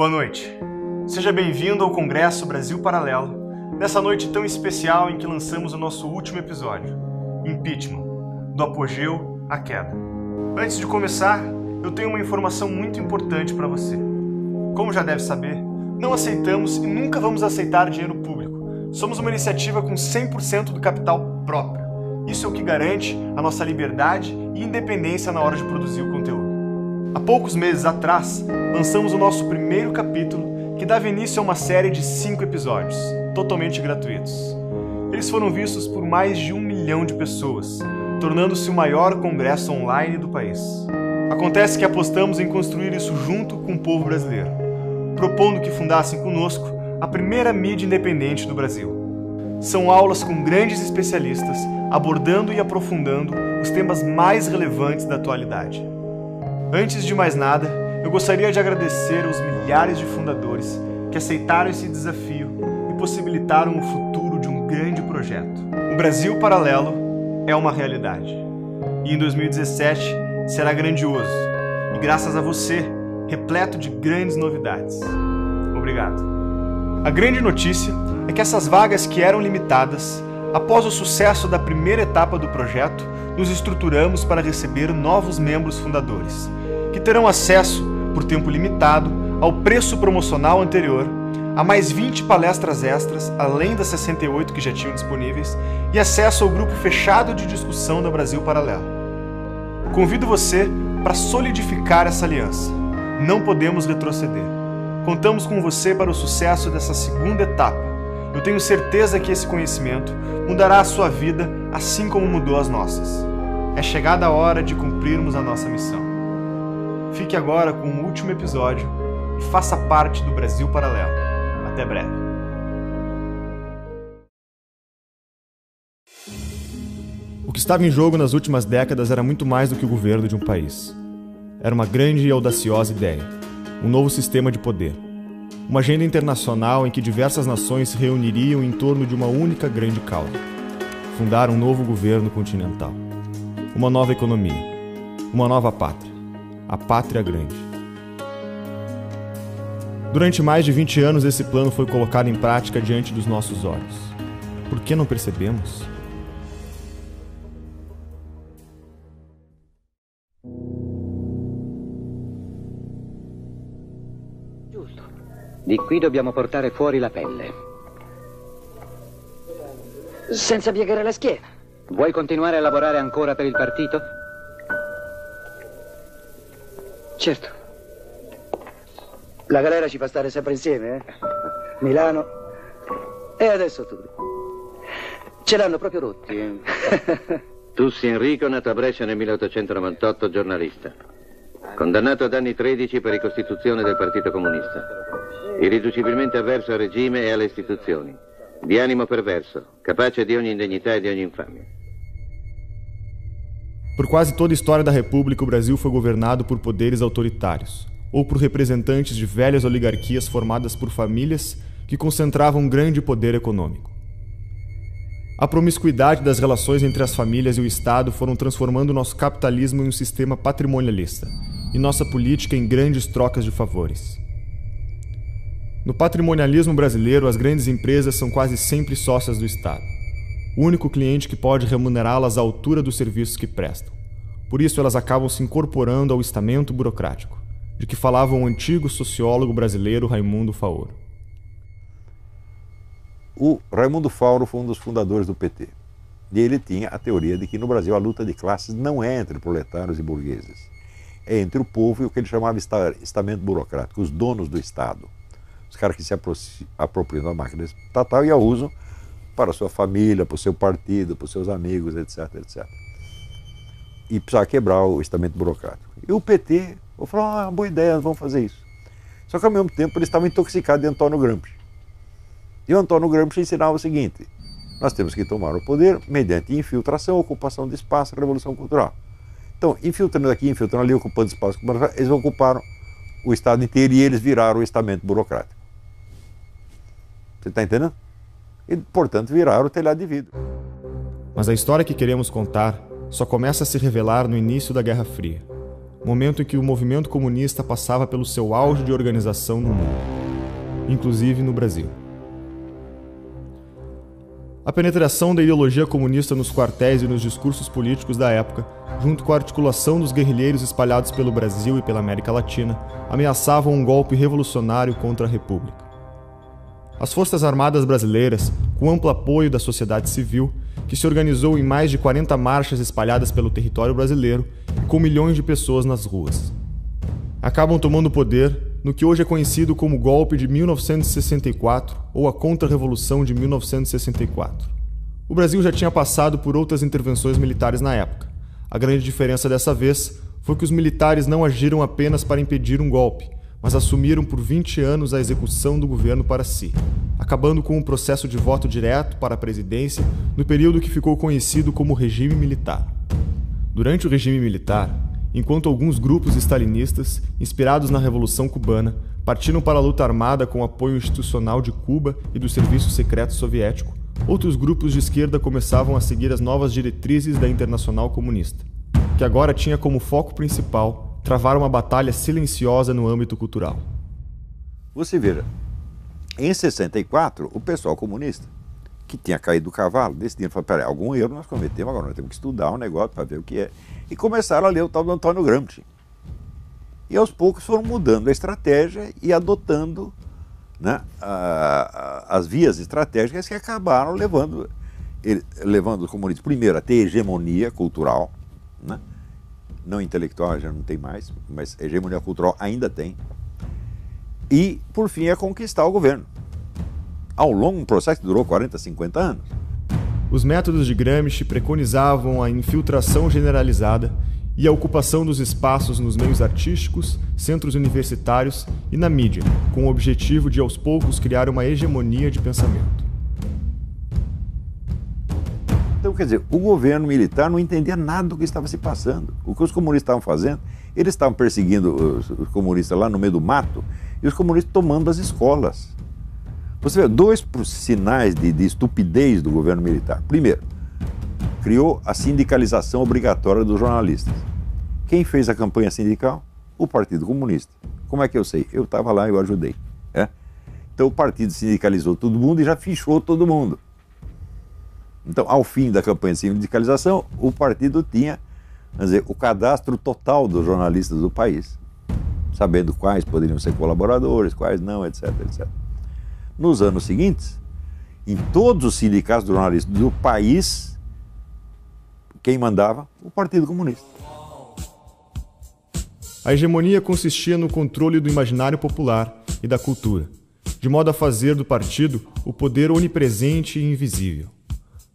Boa noite. Seja bem-vindo ao Congresso Brasil Paralelo, nessa noite tão especial em que lançamos o nosso último episódio, Impeachment, do apogeu à queda. Antes de começar, eu tenho uma informação muito importante para você. Como já deve saber, não aceitamos e nunca vamos aceitar dinheiro público. Somos uma iniciativa com 100% do capital próprio. Isso é o que garante a nossa liberdade e independência na hora de produzir o conteúdo. Há poucos meses atrás, lançamos o nosso primeiro capítulo, que dava início a uma série de cinco episódios, totalmente gratuitos. Eles foram vistos por mais de um milhão de pessoas, tornando-se o maior congresso online do país. Acontece que apostamos em construir isso junto com o povo brasileiro, propondo que fundassem conosco a primeira mídia independente do Brasil. São aulas com grandes especialistas abordando e aprofundando os temas mais relevantes da atualidade. Antes de mais nada, eu gostaria de agradecer aos milhares de fundadores que aceitaram esse desafio e possibilitaram o futuro de um grande projeto. O Brasil Paralelo é uma realidade. E em 2017 será grandioso. E graças a você, repleto de grandes novidades. Obrigado. A grande notícia é que essas vagas que eram limitadas, após o sucesso da primeira etapa do projeto, nos estruturamos para receber novos membros fundadores que terão acesso, por tempo limitado, ao preço promocional anterior, a mais 20 palestras extras, além das 68 que já tinham disponíveis, e acesso ao grupo fechado de discussão da Brasil Paralelo. Convido você para solidificar essa aliança. Não podemos retroceder. Contamos com você para o sucesso dessa segunda etapa. Eu tenho certeza que esse conhecimento mudará a sua vida assim como mudou as nossas. É chegada a hora de cumprirmos a nossa missão. Fique agora com o último episódio e faça parte do Brasil Paralelo. Até breve. O que estava em jogo nas últimas décadas era muito mais do que o governo de um país. Era uma grande e audaciosa ideia, um novo sistema de poder. Uma agenda internacional em que diversas nações se reuniriam em torno de uma única grande causa: fundar um novo governo continental. Uma nova economia. Uma nova pátria a pátria grande. Durante mais de 20 anos, esse plano foi colocado em prática diante dos nossos olhos. Por que não percebemos? Giusto. Di qui dobbiamo portare fuori la pelle. Senza piegare la schiena. Vuoi continuare a lavorare ancora per il partito? Certo. La galera ci fa stare sempre insieme, eh? Milano. E adesso tu. Ce l'hanno proprio rotti. Eh? Tussi Enrico, nato a Brescia nel 1898, giornalista. Condannato ad anni 13 per ricostituzione del Partito Comunista. Irriducibilmente avverso al regime e alle istituzioni. Di animo perverso, capace di ogni indegnità e di ogni infamia. Por quase toda a história da República, o Brasil foi governado por poderes autoritários, ou por representantes de velhas oligarquias formadas por famílias que concentravam um grande poder econômico. A promiscuidade das relações entre as famílias e o Estado foram transformando nosso capitalismo em um sistema patrimonialista e nossa política em grandes trocas de favores. No patrimonialismo brasileiro, as grandes empresas são quase sempre sócias do Estado o único cliente que pode remunerá-las à altura dos serviços que prestam. Por isso, elas acabam se incorporando ao estamento burocrático, de que falava o antigo sociólogo brasileiro Raimundo Faoro. O Raimundo Fauro foi um dos fundadores do PT. E ele tinha a teoria de que no Brasil a luta de classes não é entre proletários e burgueses. É entre o povo e o que ele chamava estamento burocrático, os donos do Estado. Os caras que se apropriam da máquina estatal e a usam para a sua família, para o seu partido, para os seus amigos, etc, etc. E precisava quebrar o estamento burocrático. E o PT falou, ah, boa ideia, vamos fazer isso. Só que ao mesmo tempo eles estavam intoxicados de Antônio Gramsci. E o Antônio Gramsci ensinava o seguinte, nós temos que tomar o poder mediante infiltração, ocupação de espaço, revolução cultural. Então, infiltrando aqui, infiltrando ali, ocupando espaço, eles ocuparam o Estado inteiro e eles viraram o estamento burocrático. Você está entendendo? E, portanto, virar o telhado de vidro. Mas a história que queremos contar só começa a se revelar no início da Guerra Fria, momento em que o movimento comunista passava pelo seu auge de organização no mundo, inclusive no Brasil. A penetração da ideologia comunista nos quartéis e nos discursos políticos da época, junto com a articulação dos guerrilheiros espalhados pelo Brasil e pela América Latina, ameaçavam um golpe revolucionário contra a República. As Forças Armadas Brasileiras, com amplo apoio da sociedade civil, que se organizou em mais de 40 marchas espalhadas pelo território brasileiro, com milhões de pessoas nas ruas. Acabam tomando poder no que hoje é conhecido como golpe de 1964 ou a Contra-Revolução de 1964. O Brasil já tinha passado por outras intervenções militares na época. A grande diferença dessa vez foi que os militares não agiram apenas para impedir um golpe, mas assumiram por 20 anos a execução do governo para si, acabando com um processo de voto direto para a presidência no período que ficou conhecido como regime militar. Durante o regime militar, enquanto alguns grupos stalinistas, inspirados na Revolução Cubana, partiram para a luta armada com apoio institucional de Cuba e do Serviço Secreto Soviético, outros grupos de esquerda começavam a seguir as novas diretrizes da Internacional Comunista, que agora tinha como foco principal travar uma batalha silenciosa no âmbito cultural. Você veja, em 64, o pessoal comunista, que tinha caído do cavalo, decidiram, falou, peraí, algum erro nós cometemos, agora nós temos que estudar um negócio para ver o que é e começaram a ler o tal do Antônio Gramsci. E aos poucos foram mudando a estratégia e adotando né, a, a, as vias estratégicas que acabaram levando, ele, levando os comunistas, primeiro, a ter hegemonia cultural, né, não intelectual já não tem mais, mas hegemonia cultural ainda tem, e, por fim, a conquistar o governo. Ao longo um processo que durou 40, 50 anos. Os métodos de Gramsci preconizavam a infiltração generalizada e a ocupação dos espaços nos meios artísticos, centros universitários e na mídia, com o objetivo de aos poucos criar uma hegemonia de pensamento. Então, quer dizer, o governo militar não entendia nada do que estava se passando. O que os comunistas estavam fazendo, eles estavam perseguindo os, comunistas lá no meio do mato e os comunistas tomando as escolas. Você vê dois sinais de, de estupidez do governo militar. Primeiro, criou a sindicalização obrigatória dos jornalistas. Quem fez a campanha sindical? O Partido Comunista. Como é que eu sei? Eu estava lá e eu ajudei. É? Então o partido sindicalizou todo mundo e já fichou todo mundo. Então, ao fim da campanha de sindicalização, o partido tinha dizer, o cadastro total dos jornalistas do país, sabendo quais poderiam ser colaboradores, quais não, etc, etc. Nos anos seguintes, em todos os sindicatos de jornalistas do país, quem mandava? O Partido Comunista. A hegemonia consistia no controle do imaginário popular e da cultura, de modo a fazer do partido o poder onipresente e invisível,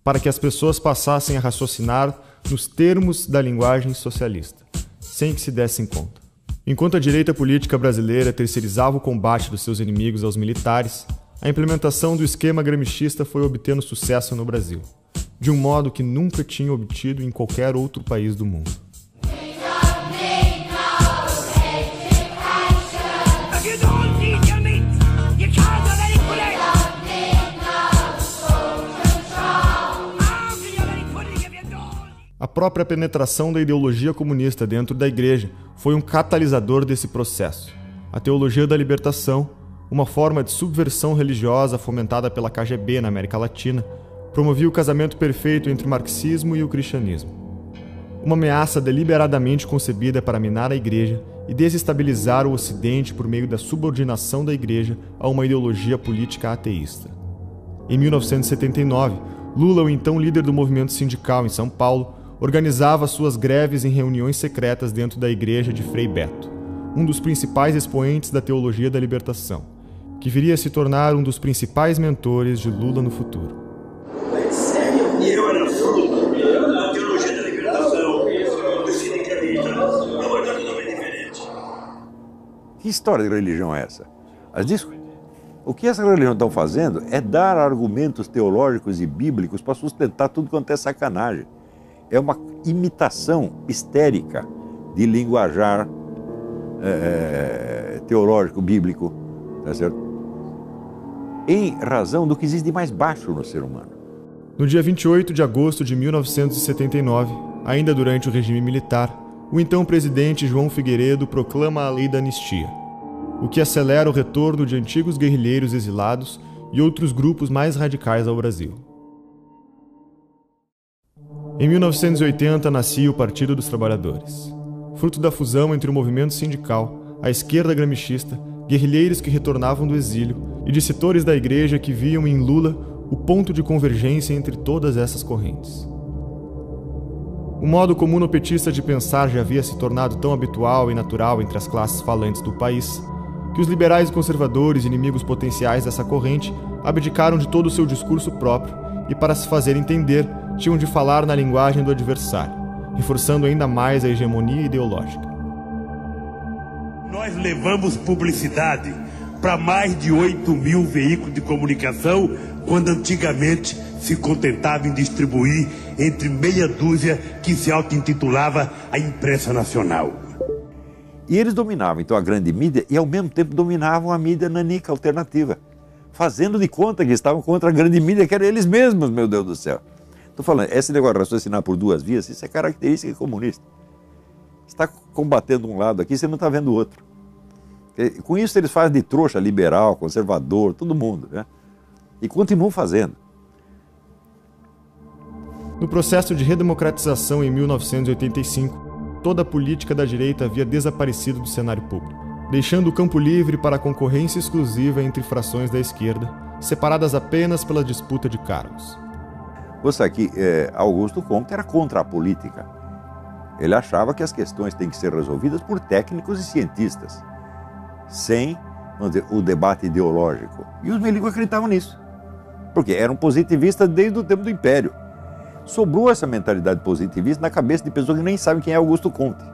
para que as pessoas passassem a raciocinar nos termos da linguagem socialista, sem que se dessem conta. Enquanto a direita política brasileira terceirizava o combate dos seus inimigos aos militares, a implementação do esquema gramscista foi obtendo sucesso no Brasil, de um modo que nunca tinha obtido em qualquer outro país do mundo. Própria penetração da ideologia comunista dentro da igreja foi um catalisador desse processo. A teologia da libertação uma forma de subversão religiosa fomentada pela KGB na América Latina, promovia o casamento perfeito entre o marxismo e o cristianismo. Uma ameaça deliberadamente concebida para minar a igreja e desestabilizar o Ocidente por meio da subordinação da igreja a uma ideologia política ateísta. Em 1979, Lula, o então líder do movimento sindical em São Paulo, organizava suas greves em reuniões secretas dentro da igreja de Frei Beto, um dos principais expoentes da teologia da libertação que viria a se tornar um dos principais mentores de Lula no futuro. Que história de religião é essa? As diz... O que essa religião estão fazendo é dar argumentos teológicos e bíblicos para sustentar tudo quanto é sacanagem. É uma imitação histérica de linguajar é, teológico, bíblico, tá certo? em razão do que existe de mais baixo no ser humano. No dia 28 de agosto de 1979, ainda durante o regime militar, o então presidente João Figueiredo proclama a lei da anistia, o que acelera o retorno de antigos guerrilheiros exilados e outros grupos mais radicais ao Brasil. Em 1980 nascia o Partido dos Trabalhadores, fruto da fusão entre o movimento sindical, a esquerda gramichista, guerrilheiros que retornavam do exílio e discitores da igreja que viam em Lula o ponto de convergência entre todas essas correntes. O modo comum petista de pensar já havia se tornado tão habitual e natural entre as classes falantes do país que os liberais e conservadores, inimigos potenciais dessa corrente, abdicaram de todo o seu discurso próprio e, para se fazer entender, tinham de falar na linguagem do adversário, reforçando ainda mais a hegemonia ideológica. Nós levamos publicidade para mais de 8 mil veículos de comunicação, quando antigamente se contentava em distribuir entre meia dúzia que se auto-intitulava a imprensa nacional. E eles dominavam então a grande mídia e ao mesmo tempo dominavam a mídia nanica alternativa, fazendo de conta que estavam contra a grande mídia, que eram eles mesmos, meu Deus do céu. Estou falando, esse negócio de raciocinar por duas vias, isso é característica comunista. Você está combatendo um lado aqui, você não está vendo o outro. Com isso eles fazem de trouxa liberal, conservador, todo mundo, né? E continuam fazendo. No processo de redemocratização em 1985, toda a política da direita havia desaparecido do cenário público, deixando o campo livre para a concorrência exclusiva entre frações da esquerda, separadas apenas pela disputa de cargos. Você aqui, é, Augusto Comte era contra a política. Ele achava que as questões têm que ser resolvidas por técnicos e cientistas, sem dizer, o debate ideológico. E os milicos acreditavam nisso, porque eram positivistas desde o tempo do Império sobrou essa mentalidade positivista na cabeça de pessoas que nem sabem quem é Augusto Conte.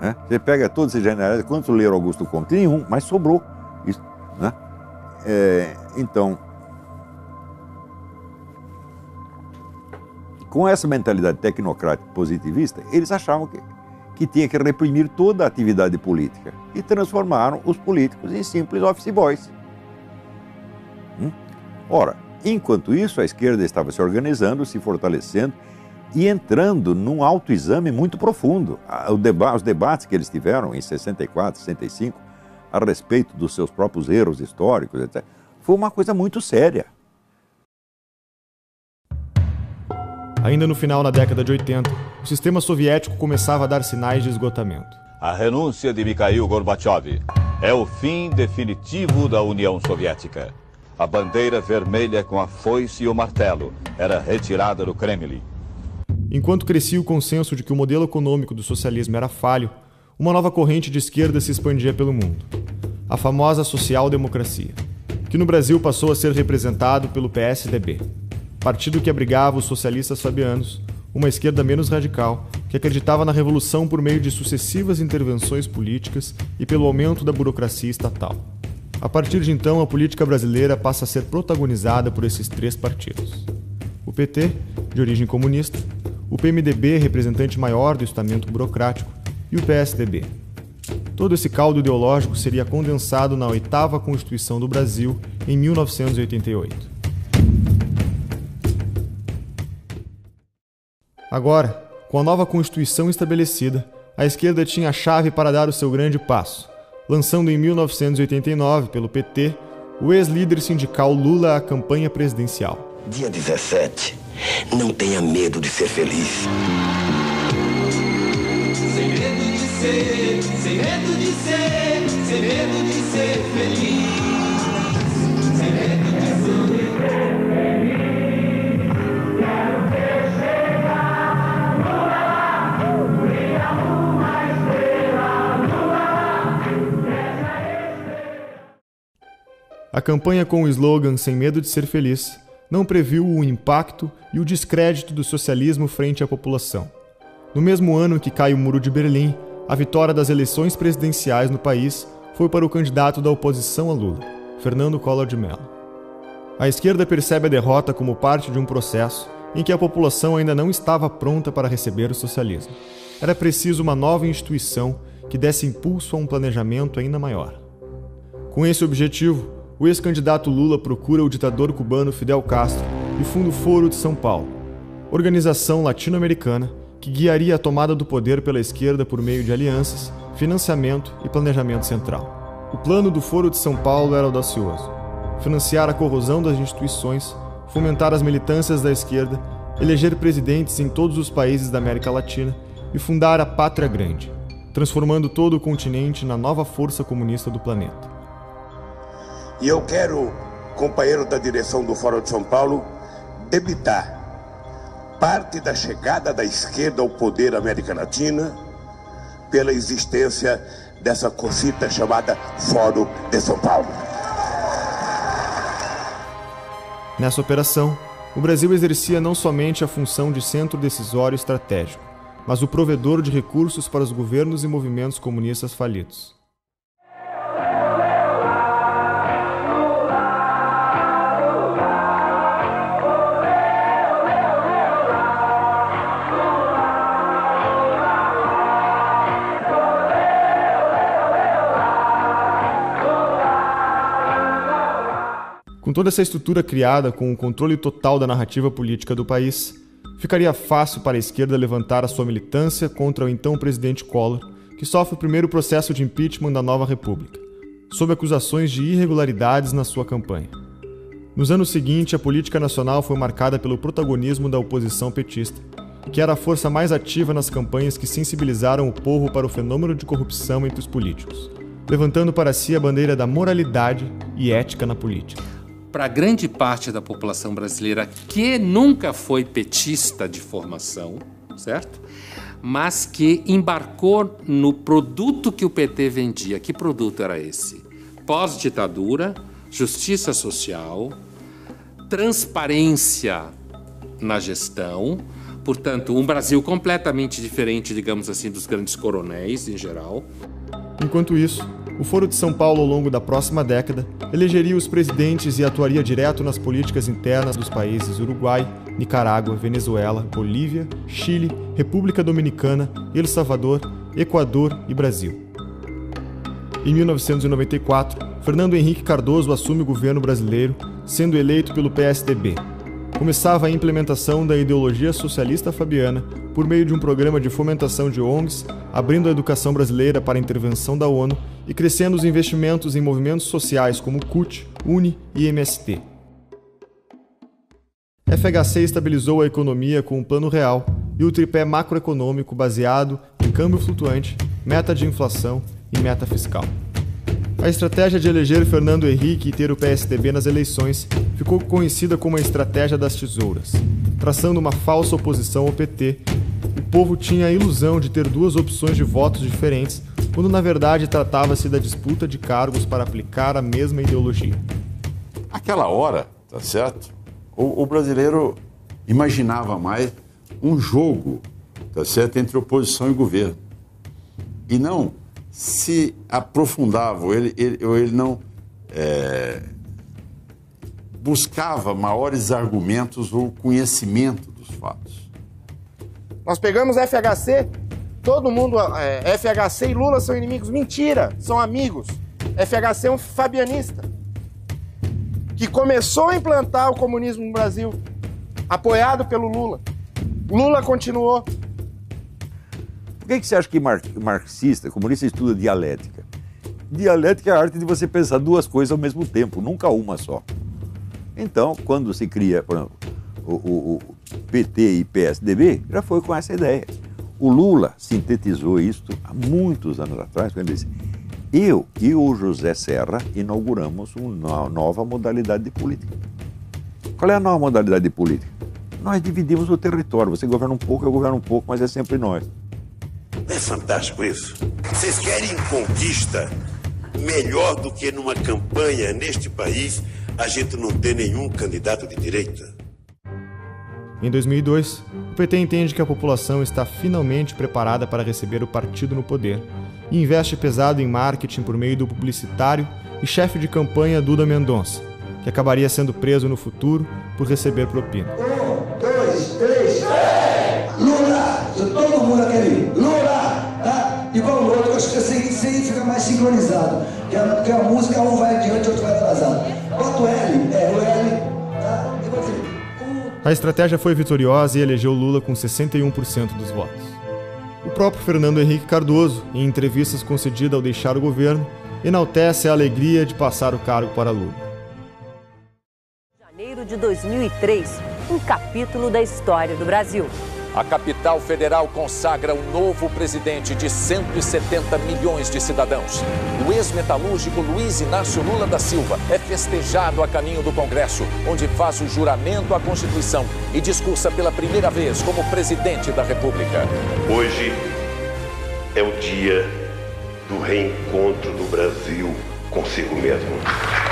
Né? Você pega todos esses generais, quantos leram Augusto Conte? Nenhum, mas sobrou. Isso, né? é, então, com essa mentalidade tecnocrática positivista, eles achavam que, que tinha que reprimir toda a atividade política e transformaram os políticos em simples office boys. Hum? Ora, Enquanto isso, a esquerda estava se organizando, se fortalecendo e entrando num autoexame muito profundo. Os debates que eles tiveram em 64, 65, a respeito dos seus próprios erros históricos, etc., foi uma coisa muito séria. Ainda no final da década de 80, o sistema soviético começava a dar sinais de esgotamento. A renúncia de Mikhail Gorbachev é o fim definitivo da União Soviética. A bandeira vermelha com a foice e o martelo era retirada do Kremlin. Enquanto crescia o consenso de que o modelo econômico do socialismo era falho, uma nova corrente de esquerda se expandia pelo mundo. A famosa social-democracia, que no Brasil passou a ser representado pelo PSDB, partido que abrigava os socialistas fabianos, uma esquerda menos radical, que acreditava na revolução por meio de sucessivas intervenções políticas e pelo aumento da burocracia estatal. A partir de então, a política brasileira passa a ser protagonizada por esses três partidos: o PT, de origem comunista, o PMDB, representante maior do estamento burocrático, e o PSDB. Todo esse caldo ideológico seria condensado na oitava Constituição do Brasil em 1988. Agora, com a nova Constituição estabelecida, a esquerda tinha a chave para dar o seu grande passo lançando em 1989 pelo PT o ex-líder sindical Lula à campanha presidencial. Dia 17. Não tenha medo de ser feliz. Sem medo de ser, sem medo de ser, sem medo de ser feliz. A campanha com o slogan Sem Medo de Ser Feliz não previu o impacto e o descrédito do socialismo frente à população. No mesmo ano que cai o Muro de Berlim, a vitória das eleições presidenciais no país foi para o candidato da oposição a Lula, Fernando Collor de Mello. A esquerda percebe a derrota como parte de um processo em que a população ainda não estava pronta para receber o socialismo. Era preciso uma nova instituição que desse impulso a um planejamento ainda maior. Com esse objetivo, o ex-candidato Lula procura o ditador cubano Fidel Castro e funda o Foro de São Paulo, organização latino-americana que guiaria a tomada do poder pela esquerda por meio de alianças, financiamento e planejamento central. O plano do Foro de São Paulo era audacioso: financiar a corrosão das instituições, fomentar as militâncias da esquerda, eleger presidentes em todos os países da América Latina e fundar a Pátria Grande, transformando todo o continente na nova força comunista do planeta. E eu quero, companheiro da direção do Fórum de São Paulo, debitar parte da chegada da esquerda ao poder América Latina pela existência dessa cosita chamada Fórum de São Paulo. Nessa operação, o Brasil exercia não somente a função de centro decisório estratégico, mas o provedor de recursos para os governos e movimentos comunistas falidos. Com toda essa estrutura criada com o controle total da narrativa política do país, ficaria fácil para a esquerda levantar a sua militância contra o então presidente Collor, que sofre o primeiro processo de impeachment da nova República, sob acusações de irregularidades na sua campanha. Nos anos seguintes, a política nacional foi marcada pelo protagonismo da oposição petista, que era a força mais ativa nas campanhas que sensibilizaram o povo para o fenômeno de corrupção entre os políticos, levantando para si a bandeira da moralidade e ética na política para grande parte da população brasileira que nunca foi petista de formação, certo? Mas que embarcou no produto que o PT vendia. Que produto era esse? Pós-ditadura, justiça social, transparência na gestão, portanto, um Brasil completamente diferente, digamos assim, dos grandes coronéis em geral. Enquanto isso, o Foro de São Paulo, ao longo da próxima década, elegeria os presidentes e atuaria direto nas políticas internas dos países Uruguai, Nicarágua, Venezuela, Bolívia, Chile, República Dominicana, El Salvador, Equador e Brasil. Em 1994, Fernando Henrique Cardoso assume o governo brasileiro, sendo eleito pelo PSDB. Começava a implementação da ideologia socialista fabiana por meio de um programa de fomentação de ONGs, abrindo a educação brasileira para a intervenção da ONU e crescendo os investimentos em movimentos sociais como CUT, UNI e MST. FHC estabilizou a economia com um plano real e o tripé macroeconômico baseado em câmbio flutuante, meta de inflação e meta fiscal. A estratégia de eleger Fernando Henrique e ter o PSDB nas eleições ficou conhecida como a estratégia das tesouras. Traçando uma falsa oposição ao PT, o povo tinha a ilusão de ter duas opções de votos diferentes quando na verdade tratava-se da disputa de cargos para aplicar a mesma ideologia. Aquela hora, tá certo? O, o brasileiro imaginava mais um jogo, tá certo, entre oposição e governo. E não se aprofundava, ou ele, ele, ele não é, buscava maiores argumentos ou conhecimento dos fatos. Nós pegamos FHC Todo mundo, é, FHC e Lula são inimigos. Mentira, são amigos. FHC é um fabianista que começou a implantar o comunismo no Brasil, apoiado pelo Lula. Lula continuou. Por que, que você acha que mar marxista, comunista, estuda dialética? Dialética é a arte de você pensar duas coisas ao mesmo tempo, nunca uma só. Então, quando se cria, por exemplo, o, o, o PT e PSDB, já foi com essa ideia. O Lula sintetizou isto há muitos anos atrás, quando ele disse: Eu e o José Serra inauguramos uma nova modalidade de política. Qual é a nova modalidade de política? Nós dividimos o território. Você governa um pouco, eu governo um pouco, mas é sempre nós. É fantástico isso. Vocês querem conquista melhor do que numa campanha neste país a gente não ter nenhum candidato de direita? Em 2002, o PT entende que a população está finalmente preparada para receber o partido no poder e investe pesado em marketing por meio do publicitário e chefe de campanha Duda Mendonça, que acabaria sendo preso no futuro por receber propina. Sincronizado. Porque a, porque a música um vai adiante, outro vai atrasado. Bota o L, é o L, tá? A estratégia foi vitoriosa e elegeu Lula com 61% dos votos. O próprio Fernando Henrique Cardoso, em entrevistas concedidas ao deixar o governo, enaltece a alegria de passar o cargo para Lula. Janeiro de 2003, um capítulo da história do Brasil. A capital federal consagra um novo presidente de 170 milhões de cidadãos. O ex-metalúrgico Luiz Inácio Lula da Silva é festejado a caminho do Congresso, onde faz o juramento à Constituição e discursa pela primeira vez como presidente da República. Hoje é o dia do reencontro do Brasil consigo mesmo.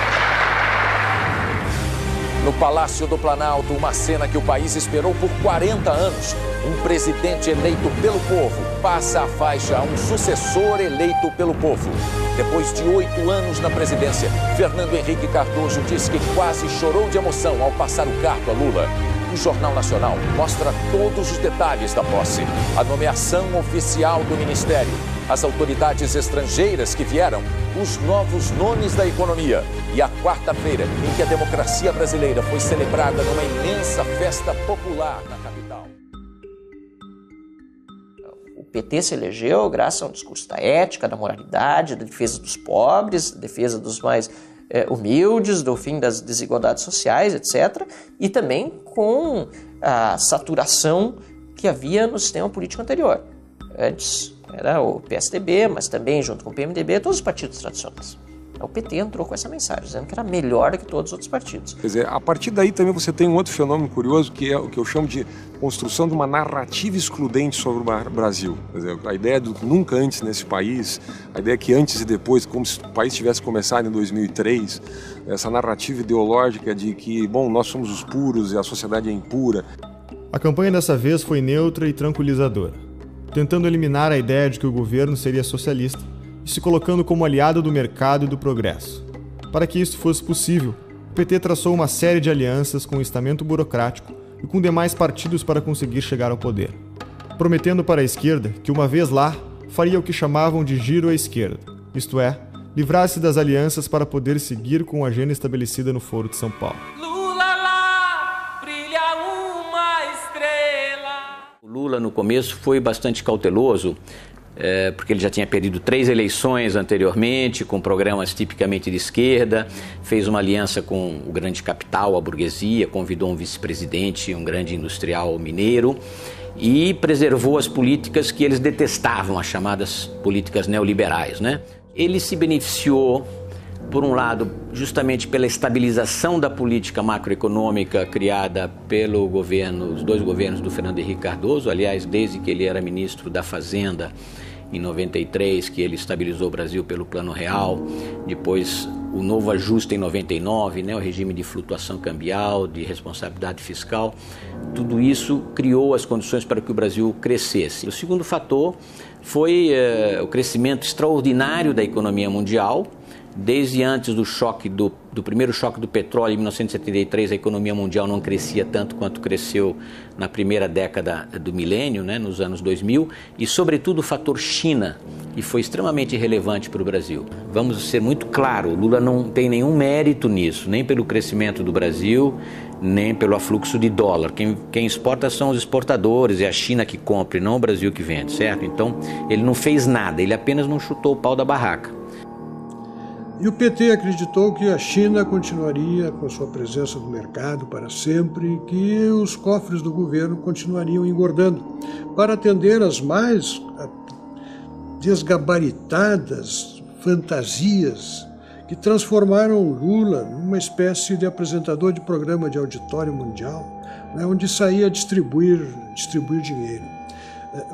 No Palácio do Planalto, uma cena que o país esperou por 40 anos. Um presidente eleito pelo povo passa a faixa a um sucessor eleito pelo povo. Depois de oito anos na presidência, Fernando Henrique Cardoso diz que quase chorou de emoção ao passar o cargo a Lula. O Jornal Nacional mostra todos os detalhes da posse, a nomeação oficial do ministério, as autoridades estrangeiras que vieram, os novos nomes da economia e a quarta-feira em que a democracia brasileira foi celebrada numa imensa festa popular na capital. O PT se elegeu graças a um discurso da ética, da moralidade, da defesa dos pobres, da defesa dos mais é, humildes, do fim das desigualdades sociais, etc. E também com a saturação que havia no sistema político anterior. Antes era o PSDB, mas também junto com o PMDB, todos os partidos tradicionais. O PT entrou com essa mensagem, dizendo que era melhor do que todos os outros partidos. Quer dizer, a partir daí também você tem um outro fenômeno curioso, que é o que eu chamo de construção de uma narrativa excludente sobre o Brasil. Quer dizer, a ideia do nunca antes nesse país, a ideia que antes e depois, como se o país tivesse começado em 2003, essa narrativa ideológica de que, bom, nós somos os puros e a sociedade é impura. A campanha dessa vez foi neutra e tranquilizadora, tentando eliminar a ideia de que o governo seria socialista e se colocando como aliado do mercado e do progresso. Para que isso fosse possível, o PT traçou uma série de alianças com o estamento burocrático e com demais partidos para conseguir chegar ao poder, prometendo para a esquerda que, uma vez lá, faria o que chamavam de giro à esquerda, isto é, livrar-se das alianças para poder seguir com a agenda estabelecida no Foro de São Paulo. Lula, no começo, foi bastante cauteloso é, porque ele já tinha perdido três eleições anteriormente, com programas tipicamente de esquerda, fez uma aliança com o grande capital, a burguesia, convidou um vice-presidente, um grande industrial mineiro, e preservou as políticas que eles detestavam, as chamadas políticas neoliberais. Né? Ele se beneficiou por um lado, justamente pela estabilização da política macroeconômica criada pelo governo, os dois governos do Fernando Henrique Cardoso, aliás, desde que ele era ministro da Fazenda em 93, que ele estabilizou o Brasil pelo Plano Real, depois o novo ajuste em 99, né, o regime de flutuação cambial, de responsabilidade fiscal, tudo isso criou as condições para que o Brasil crescesse. O segundo fator foi eh, o crescimento extraordinário da economia mundial, Desde antes do choque do, do primeiro choque do petróleo em 1973, a economia mundial não crescia tanto quanto cresceu na primeira década do milênio, né, nos anos 2000, e sobretudo o fator China, que foi extremamente relevante para o Brasil. Vamos ser muito claro, Lula não tem nenhum mérito nisso, nem pelo crescimento do Brasil, nem pelo afluxo de dólar. Quem, quem exporta são os exportadores, é a China que compra e não o Brasil que vende, certo? Então, ele não fez nada, ele apenas não chutou o pau da barraca. E o PT acreditou que a China continuaria com sua presença no mercado para sempre e que os cofres do governo continuariam engordando para atender às mais desgabaritadas fantasias que transformaram Lula numa espécie de apresentador de programa de auditório mundial, né, onde saía distribuir, distribuir dinheiro.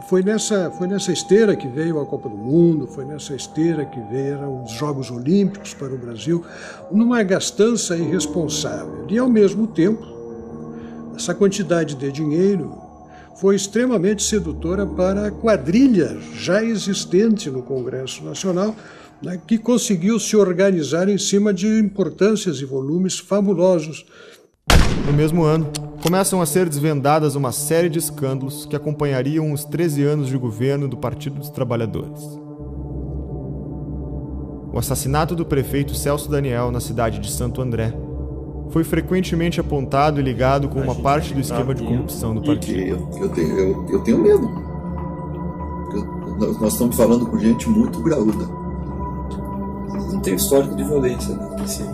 Foi nessa, foi nessa esteira que veio a Copa do Mundo, foi nessa esteira que vieram os Jogos Olímpicos para o Brasil, numa gastança irresponsável. E, ao mesmo tempo, essa quantidade de dinheiro foi extremamente sedutora para a quadrilha já existente no Congresso Nacional, né, que conseguiu se organizar em cima de importâncias e volumes fabulosos no mesmo ano, começam a ser desvendadas uma série de escândalos que acompanhariam os 13 anos de governo do Partido dos Trabalhadores. O assassinato do prefeito Celso Daniel na cidade de Santo André, foi frequentemente apontado e ligado com uma parte do esquema de corrupção do partido. Eu, eu, tenho, eu, eu tenho medo. Nós, estamos falando com gente muito graúda. Não tem histórico de violência, né? Esse,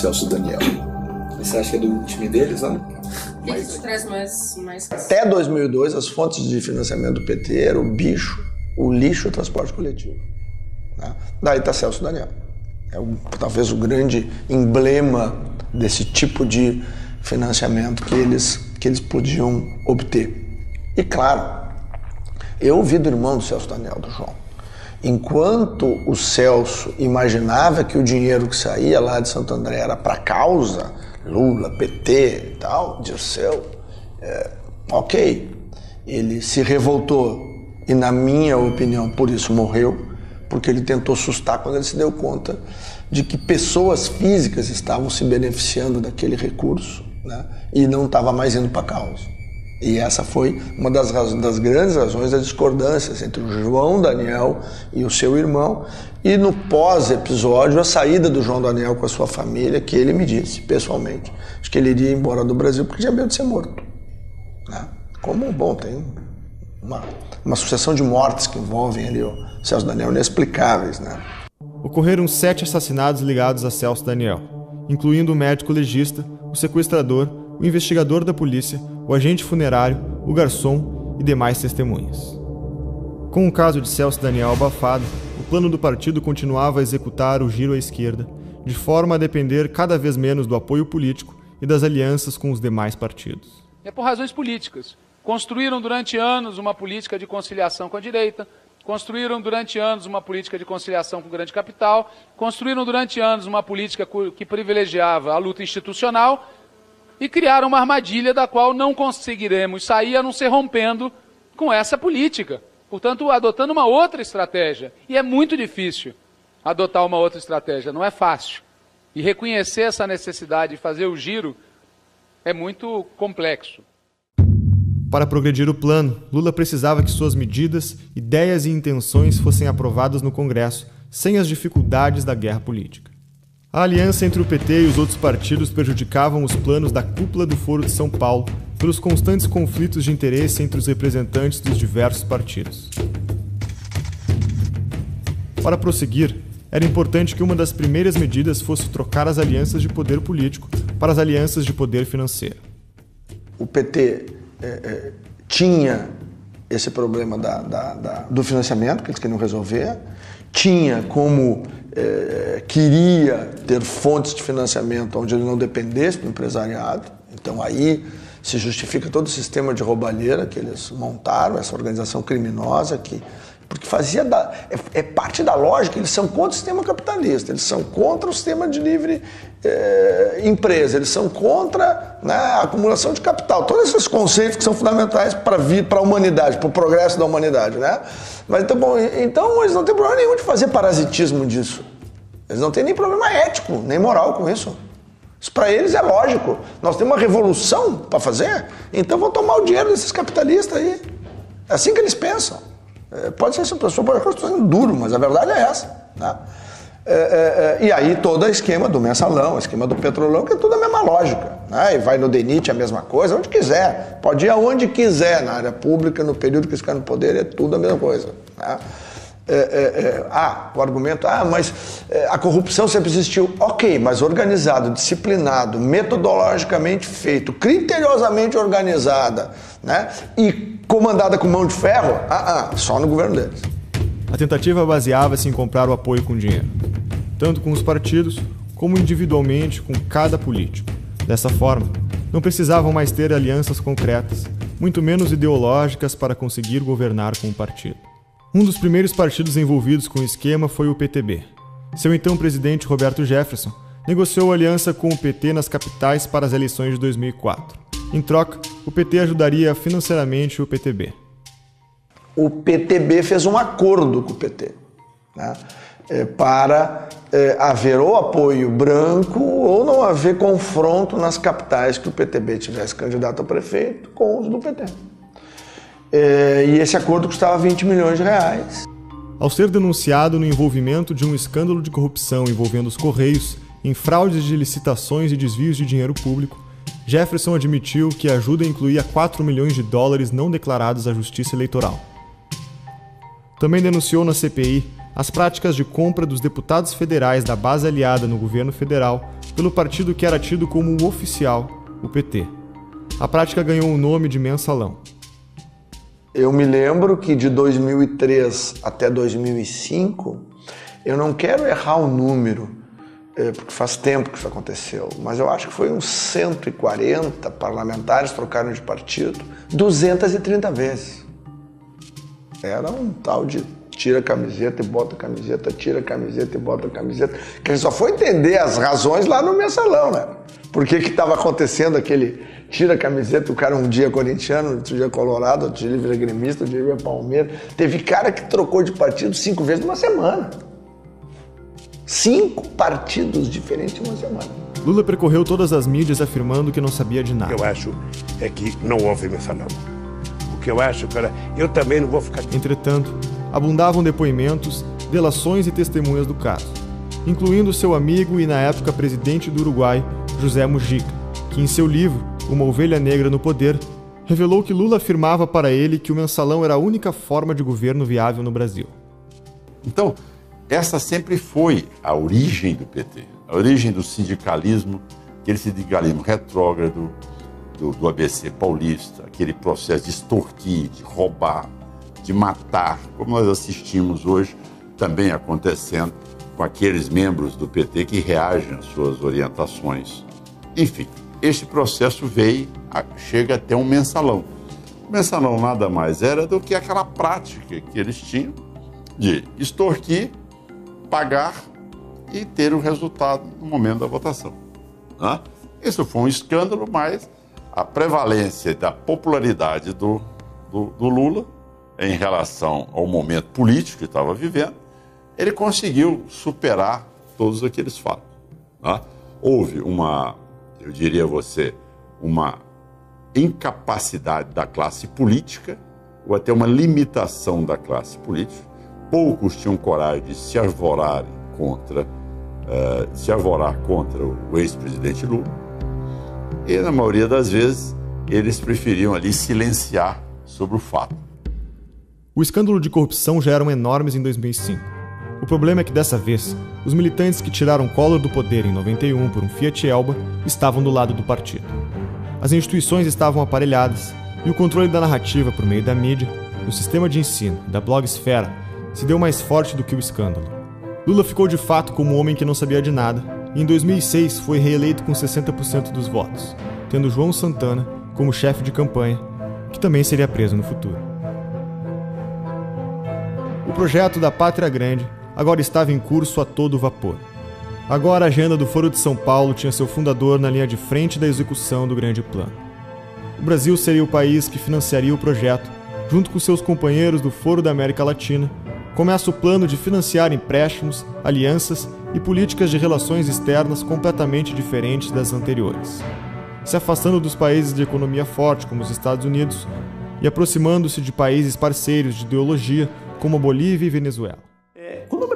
Celso Daniel. Você acha que é do time deles lá? Mas... Isso traz mais, mais. Até 2002, as fontes de financiamento do PT eram o bicho, o lixo e o transporte coletivo. Né? Daí está Celso Daniel. É o, talvez o grande emblema desse tipo de financiamento que eles, que eles podiam obter. E claro, eu ouvi do irmão do Celso Daniel, do João. Enquanto o Celso imaginava que o dinheiro que saía lá de Santo André era para causa, Lula, PT e tal, Dirceu, é, ok. Ele se revoltou e, na minha opinião, por isso morreu, porque ele tentou assustar quando ele se deu conta de que pessoas físicas estavam se beneficiando daquele recurso né, e não estava mais indo para causa. E essa foi uma das, das grandes razões das discordâncias entre o João Daniel e o seu irmão. E no pós-episódio, a saída do João Daniel com a sua família, que ele me disse pessoalmente, que ele iria embora do Brasil porque tinha medo de ser morto. Né? Como, bom, tem uma, uma sucessão de mortes que envolvem ali o Celso Daniel inexplicáveis. Né? Ocorreram sete assassinatos ligados a Celso Daniel, incluindo o médico legista, o sequestrador, o investigador da polícia, o agente funerário, o garçom e demais testemunhas. Com o caso de Celso Daniel abafado, o plano do partido continuava a executar o giro à esquerda, de forma a depender cada vez menos do apoio político e das alianças com os demais partidos. É por razões políticas. Construíram durante anos uma política de conciliação com a direita, construíram durante anos uma política de conciliação com o grande capital, construíram durante anos uma política que privilegiava a luta institucional e criaram uma armadilha da qual não conseguiremos sair a não ser rompendo com essa política. Portanto, adotando uma outra estratégia. E é muito difícil adotar uma outra estratégia, não é fácil. E reconhecer essa necessidade de fazer o giro é muito complexo. Para progredir o plano, Lula precisava que suas medidas, ideias e intenções fossem aprovadas no Congresso, sem as dificuldades da guerra política. A aliança entre o PT e os outros partidos prejudicavam os planos da cúpula do Foro de São Paulo pelos constantes conflitos de interesse entre os representantes dos diversos partidos. Para prosseguir, era importante que uma das primeiras medidas fosse trocar as alianças de poder político para as alianças de poder financeiro. O PT é, é, tinha esse problema da, da, da, do financiamento que eles queriam resolver, tinha como é, queria ter fontes de financiamento onde ele não dependesse do empresariado. Então aí se justifica todo o sistema de roubalheira que eles montaram, essa organização criminosa que porque fazia da, é, é, parte da lógica, eles são contra o sistema capitalista, eles são contra o sistema de livre é, empresa, eles são contra né, a acumulação de capital, todos esses conceitos que são fundamentais para a humanidade, para o progresso da humanidade, né? Mas então, bom, então eles não têm problema nenhum de fazer parasitismo disso. Eles não têm nem problema ético, nem moral com isso. Isso para eles é lógico. Nós temos uma revolução para fazer, então vão tomar o dinheiro desses capitalistas aí. É assim que eles pensam. É, pode ser essa pessoa, pode estar sendo duro, mas a verdade é essa. Né? É, é, e aí todo o esquema do mensalão, o esquema do petrolão, que é tudo a mesma lógica. Né? E vai no DENIT a mesma coisa, onde quiser. Pode ir aonde quiser na área pública, no período que eles no poder, é tudo a mesma coisa. Né? É, é, é, ah, o argumento, ah, mas é, a corrupção sempre existiu. Ok, mas organizado, disciplinado, metodologicamente feito, criteriosamente organizada, né? E comandada com mão de ferro, ah, ah, só no governo deles. A tentativa baseava-se em comprar o apoio com dinheiro, tanto com os partidos como individualmente com cada político. Dessa forma, não precisavam mais ter alianças concretas, muito menos ideológicas para conseguir governar com o partido. Um dos primeiros partidos envolvidos com o esquema foi o PTB. Seu então presidente Roberto Jefferson negociou aliança com o PT nas capitais para as eleições de 2004. Em troca, o PT ajudaria financeiramente o PTB. O PTB fez um acordo com o PT né, é, para é, haver ou apoio branco ou não haver confronto nas capitais que o PTB tivesse candidato a prefeito com os do PT. É, e esse acordo custava 20 milhões de reais. Ao ser denunciado no envolvimento de um escândalo de corrupção envolvendo os Correios, em fraudes de licitações e desvios de dinheiro público, Jefferson admitiu que a ajuda incluía 4 milhões de dólares não declarados à Justiça Eleitoral. Também denunciou na CPI as práticas de compra dos deputados federais da base aliada no governo federal pelo partido que era tido como o oficial, o PT. A prática ganhou o nome de mensalão. Eu me lembro que de 2003 até 2005, eu não quero errar o número, é, porque faz tempo que isso aconteceu, mas eu acho que foi uns 140 parlamentares trocaram de partido 230 vezes. Era um tal de tira a camiseta e bota a camiseta, tira a camiseta e bota a camiseta. Que ele só foi entender as razões lá no mensalão, né? Por que que estava acontecendo aquele tira a camiseta, o cara um dia é corintiano, outro dia é colorado, outro dia vira gremista, outro dia vira palmeiras. Teve cara que trocou de partido cinco vezes numa semana. Cinco partidos diferentes em uma semana. Lula percorreu todas as mídias afirmando que não sabia de nada. Eu acho é que não houve mensalão. O que eu acho, cara, eu também não vou ficar. Entretanto, abundavam depoimentos, delações e testemunhas do caso, incluindo seu amigo e na época presidente do Uruguai, José Mujica, que em seu livro Uma Ovelha Negra no Poder revelou que Lula afirmava para ele que o mensalão era a única forma de governo viável no Brasil. Então, essa sempre foi a origem do PT, a origem do sindicalismo, aquele sindicalismo retrógrado do, do ABC paulista, aquele processo de extorquir, de roubar, de matar, como nós assistimos hoje também acontecendo com aqueles membros do PT que reagem às suas orientações. Enfim, este processo veio, chega até um mensalão. O mensalão nada mais era do que aquela prática que eles tinham de extorquir pagar e ter o resultado no momento da votação. Né? Isso foi um escândalo, mas a prevalência da popularidade do, do, do Lula em relação ao momento político que estava vivendo, ele conseguiu superar todos aqueles fatos. Né? Houve uma, eu diria a você, uma incapacidade da classe política, ou até uma limitação da classe política, poucos tinham coragem de se arvorar contra, uh, se arvorar contra o ex-presidente Lula. E na maioria das vezes eles preferiam ali silenciar sobre o fato. O escândalo de corrupção já eram enormes em 2005. O problema é que dessa vez, os militantes que tiraram Collor do poder em 91 por um Fiat Elba estavam do lado do partido. As instituições estavam aparelhadas e o controle da narrativa por meio da mídia, do sistema de ensino, da blogosfera se deu mais forte do que o escândalo. Lula ficou de fato como um homem que não sabia de nada e em 2006 foi reeleito com 60% dos votos, tendo João Santana como chefe de campanha, que também seria preso no futuro. O projeto da Pátria Grande agora estava em curso a todo vapor. Agora a agenda do Foro de São Paulo tinha seu fundador na linha de frente da execução do grande plano. O Brasil seria o país que financiaria o projeto, junto com seus companheiros do Foro da América Latina começa o plano de financiar empréstimos, alianças e políticas de relações externas completamente diferentes das anteriores, se afastando dos países de economia forte, como os Estados Unidos, e aproximando-se de países parceiros de ideologia, como a Bolívia e Venezuela.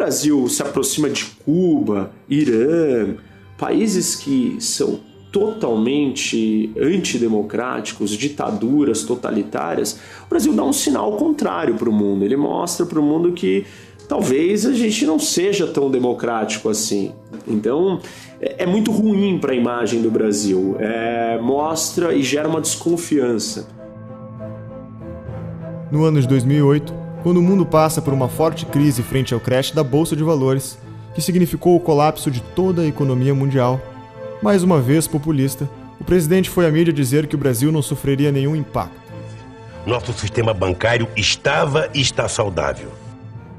Brasil se aproxima de Cuba, Irã, países que são totalmente antidemocráticos, ditaduras totalitárias, o Brasil dá um sinal contrário para o mundo. Ele mostra para o mundo que talvez a gente não seja tão democrático assim. Então é, é muito ruim para a imagem do Brasil. É, mostra e gera uma desconfiança. No ano de 2008, quando o mundo passa por uma forte crise frente ao crash da bolsa de valores, que significou o colapso de toda a economia mundial, mais uma vez populista, o presidente foi à mídia dizer que o Brasil não sofreria nenhum impacto. Nosso sistema bancário estava e está saudável.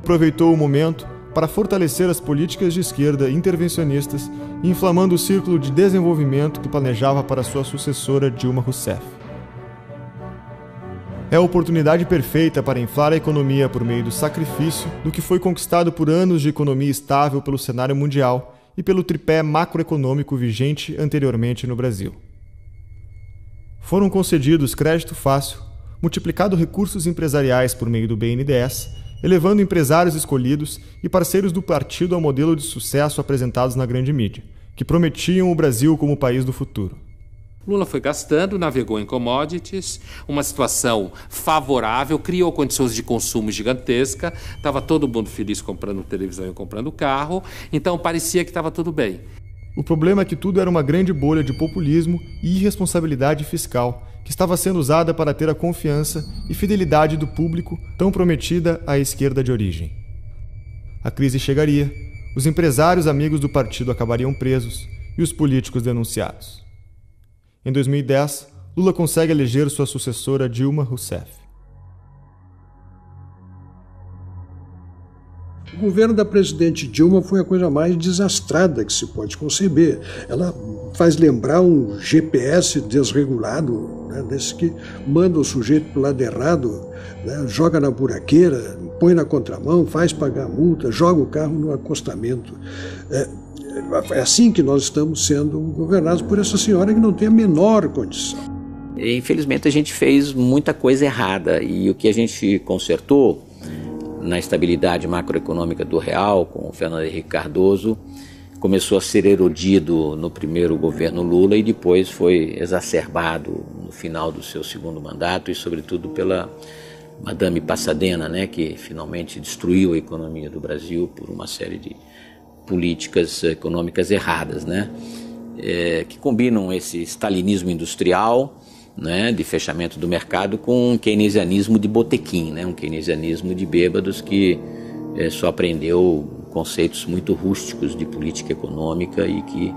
Aproveitou o momento para fortalecer as políticas de esquerda intervencionistas, inflamando o círculo de desenvolvimento que planejava para sua sucessora Dilma Rousseff. É a oportunidade perfeita para inflar a economia por meio do sacrifício do que foi conquistado por anos de economia estável pelo cenário mundial e pelo tripé macroeconômico vigente anteriormente no Brasil. Foram concedidos crédito fácil, multiplicado recursos empresariais por meio do BNDES, elevando empresários escolhidos e parceiros do partido ao modelo de sucesso apresentados na grande mídia, que prometiam o Brasil como país do futuro. Lula foi gastando, navegou em commodities, uma situação favorável, criou condições de consumo gigantesca, estava todo mundo feliz comprando televisão e comprando carro, então parecia que estava tudo bem. O problema é que tudo era uma grande bolha de populismo e irresponsabilidade fiscal, que estava sendo usada para ter a confiança e fidelidade do público tão prometida à esquerda de origem. A crise chegaria, os empresários amigos do partido acabariam presos e os políticos denunciados. Em 2010, Lula consegue eleger sua sucessora Dilma Rousseff. O governo da presidente Dilma foi a coisa mais desastrada que se pode conceber. Ela faz lembrar um GPS desregulado, né, desse que manda o sujeito para o lado errado, né, joga na buraqueira, põe na contramão, faz pagar multa, joga o carro no acostamento. É, é assim que nós estamos sendo governados por essa senhora que não tem a menor condição. Infelizmente a gente fez muita coisa errada e o que a gente consertou na estabilidade macroeconômica do real com o Fernando Henrique Cardoso começou a ser erodido no primeiro governo Lula e depois foi exacerbado no final do seu segundo mandato e sobretudo pela Madame Passadena, né, que finalmente destruiu a economia do Brasil por uma série de políticas econômicas erradas, né? É, que combinam esse stalinismo industrial, né, de fechamento do mercado, com um keynesianismo de botequim, né, um keynesianismo de bêbados que é, só aprendeu conceitos muito rústicos de política econômica e que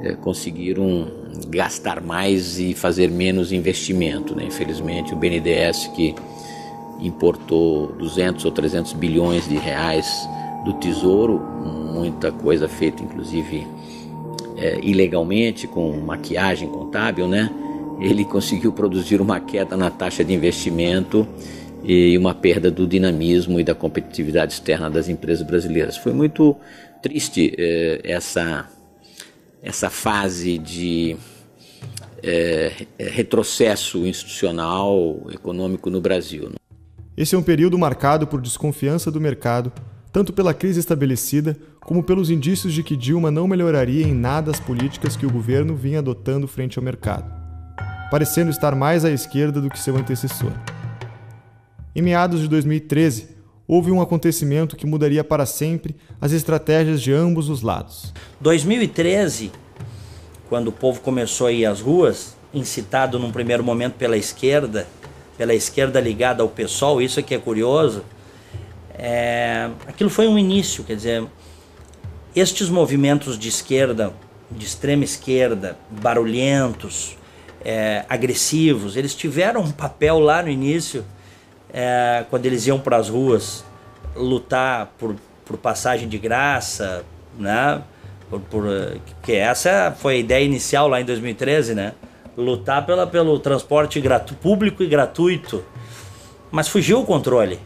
é, conseguiram gastar mais e fazer menos investimento. Né? Infelizmente, o BNDES, que importou 200 ou 300 bilhões de reais do Tesouro, muita coisa feita inclusive é, ilegalmente com maquiagem contábil, né? Ele conseguiu produzir uma queda na taxa de investimento e uma perda do dinamismo e da competitividade externa das empresas brasileiras. Foi muito triste é, essa essa fase de é, retrocesso institucional econômico no Brasil. Esse é um período marcado por desconfiança do mercado tanto pela crise estabelecida como pelos indícios de que Dilma não melhoraria em nada as políticas que o governo vinha adotando frente ao mercado, parecendo estar mais à esquerda do que seu antecessor. Em meados de 2013, houve um acontecimento que mudaria para sempre as estratégias de ambos os lados. 2013, quando o povo começou a ir às ruas, incitado num primeiro momento pela esquerda, pela esquerda ligada ao PSOL, isso aqui é curioso, é, aquilo foi um início, quer dizer, estes movimentos de esquerda, de extrema esquerda, barulhentos, é, agressivos, eles tiveram um papel lá no início, é, quando eles iam para as ruas lutar por, por passagem de graça, né? Por, por, que essa foi a ideia inicial lá em 2013, né? Lutar pela, pelo transporte gratu, público e gratuito. Mas fugiu o controle.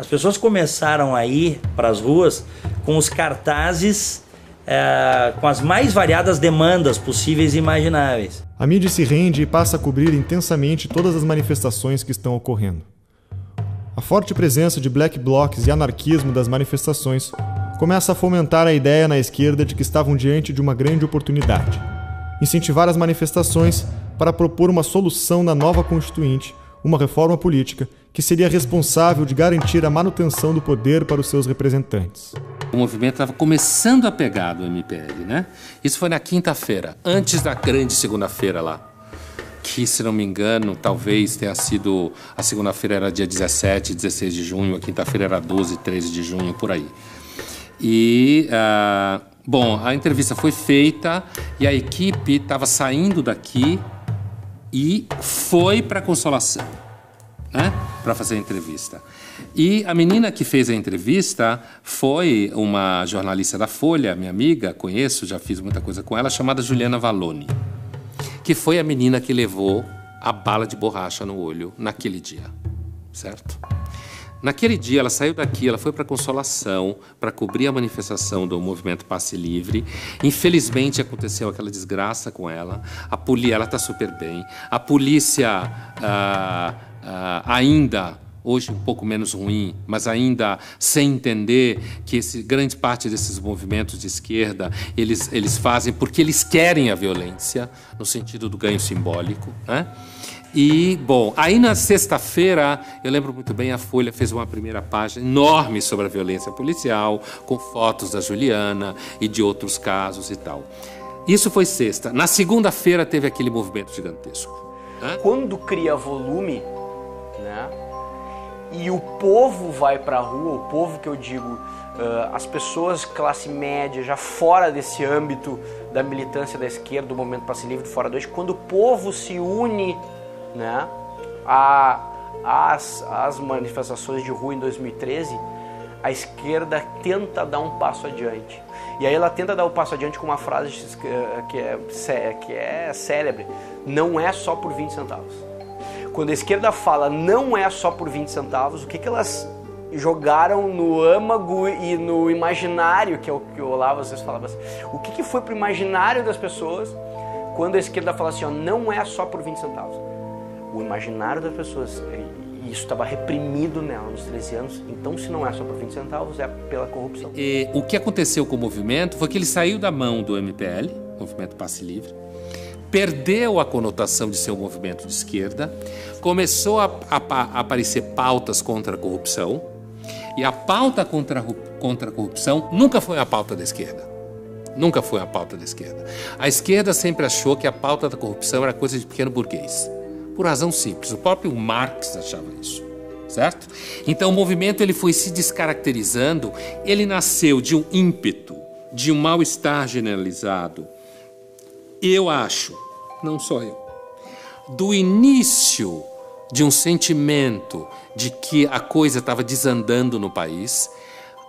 As pessoas começaram a ir para as ruas com os cartazes é, com as mais variadas demandas possíveis e imagináveis. A mídia se rende e passa a cobrir intensamente todas as manifestações que estão ocorrendo. A forte presença de black blocs e anarquismo das manifestações começa a fomentar a ideia na esquerda de que estavam diante de uma grande oportunidade. Incentivar as manifestações para propor uma solução na nova Constituinte uma reforma política que seria responsável de garantir a manutenção do poder para os seus representantes. O movimento estava começando a pegar do MPL, né? Isso foi na quinta-feira, antes da grande segunda-feira lá. Que, se não me engano, talvez tenha sido. A segunda-feira era dia 17, 16 de junho, a quinta-feira era 12, 13 de junho, por aí. E. Uh, bom, a entrevista foi feita e a equipe estava saindo daqui e foi para Consolação, né? Para fazer a entrevista. E a menina que fez a entrevista foi uma jornalista da Folha, minha amiga, conheço, já fiz muita coisa com ela, chamada Juliana Valone, que foi a menina que levou a bala de borracha no olho naquele dia, certo? Naquele dia, ela saiu daqui, ela foi para Consolação para cobrir a manifestação do movimento Passe Livre. Infelizmente, aconteceu aquela desgraça com ela. A polícia, ela está super bem. A polícia ah, ainda hoje um pouco menos ruim, mas ainda sem entender que esse, grande parte desses movimentos de esquerda eles, eles fazem porque eles querem a violência, no sentido do ganho simbólico. Né? E, bom, aí na sexta-feira, eu lembro muito bem, a Folha fez uma primeira página enorme sobre a violência policial, com fotos da Juliana e de outros casos e tal. Isso foi sexta. Na segunda-feira teve aquele movimento gigantesco. Hã? Quando cria volume, né? E o povo vai para a rua, o povo que eu digo, as pessoas classe média, já fora desse âmbito da militância da esquerda, do movimento passe livre, do fora do eixo, quando o povo se une, né, a, as, as manifestações de rua em 2013, a esquerda tenta dar um passo adiante. E aí ela tenta dar o um passo adiante com uma frase que é, que é célebre: não é só por 20 centavos. Quando a esquerda fala não é só por 20 centavos, o que, que elas jogaram no âmago e no imaginário, que é o que o Olavo às vezes falava assim. O que, que foi pro imaginário das pessoas quando a esquerda fala assim, ó, não é só por 20 centavos. O imaginário das pessoas, e isso estava reprimido nela nos 13 anos, então se não é só por 20 centavos, é pela corrupção. E o que aconteceu com o movimento foi que ele saiu da mão do MPL, Movimento Passe Livre, perdeu a conotação de ser um movimento de esquerda, começou a, a, a aparecer pautas contra a corrupção, e a pauta contra, contra a corrupção nunca foi a pauta da esquerda. Nunca foi a pauta da esquerda. A esquerda sempre achou que a pauta da corrupção era coisa de pequeno burguês. Por razão simples, o próprio Marx achava isso. Certo? Então o movimento ele foi se descaracterizando, ele nasceu de um ímpeto, de um mal-estar generalizado. Eu acho, não só eu, do início de um sentimento de que a coisa estava desandando no país,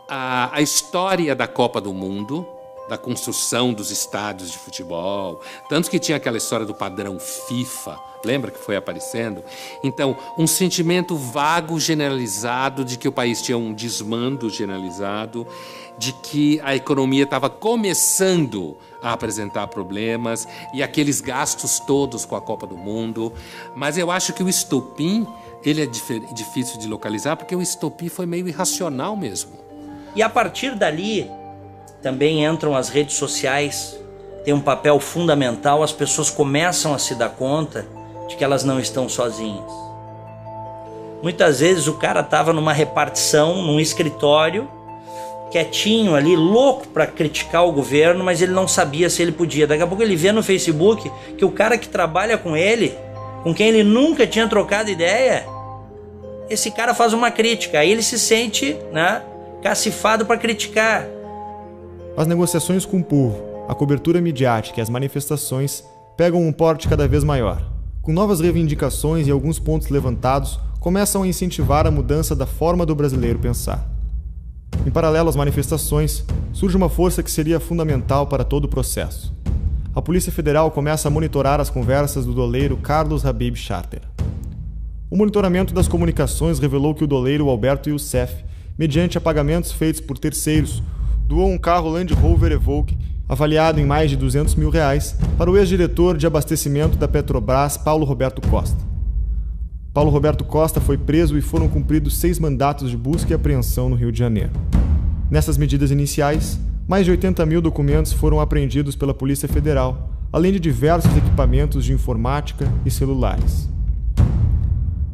a, a história da Copa do Mundo, da construção dos estádios de futebol, tanto que tinha aquela história do padrão FIFA, lembra que foi aparecendo? Então, um sentimento vago, generalizado, de que o país tinha um desmando generalizado, de que a economia estava começando a apresentar problemas e aqueles gastos todos com a Copa do Mundo. Mas eu acho que o estopim ele é difícil de localizar porque o estopim foi meio irracional mesmo. E a partir dali também entram as redes sociais, tem um papel fundamental, as pessoas começam a se dar conta de que elas não estão sozinhas. Muitas vezes o cara estava numa repartição, num escritório, quietinho ali, louco para criticar o governo, mas ele não sabia se ele podia. Daqui a pouco ele vê no Facebook que o cara que trabalha com ele, com quem ele nunca tinha trocado ideia, esse cara faz uma crítica, aí ele se sente, né, cacifado para criticar. As negociações com o povo, a cobertura midiática e as manifestações pegam um porte cada vez maior. Com novas reivindicações e alguns pontos levantados, começam a incentivar a mudança da forma do brasileiro pensar. Em paralelo às manifestações, surge uma força que seria fundamental para todo o processo. A Polícia Federal começa a monitorar as conversas do doleiro Carlos Habib Charter. O monitoramento das comunicações revelou que o doleiro Alberto Youssef, mediante apagamentos feitos por terceiros, doou um carro Land Rover Evoque avaliado em mais de 200 mil reais, para o ex-diretor de abastecimento da Petrobras, Paulo Roberto Costa. Paulo Roberto Costa foi preso e foram cumpridos seis mandatos de busca e apreensão no Rio de Janeiro. Nessas medidas iniciais, mais de 80 mil documentos foram apreendidos pela Polícia Federal, além de diversos equipamentos de informática e celulares.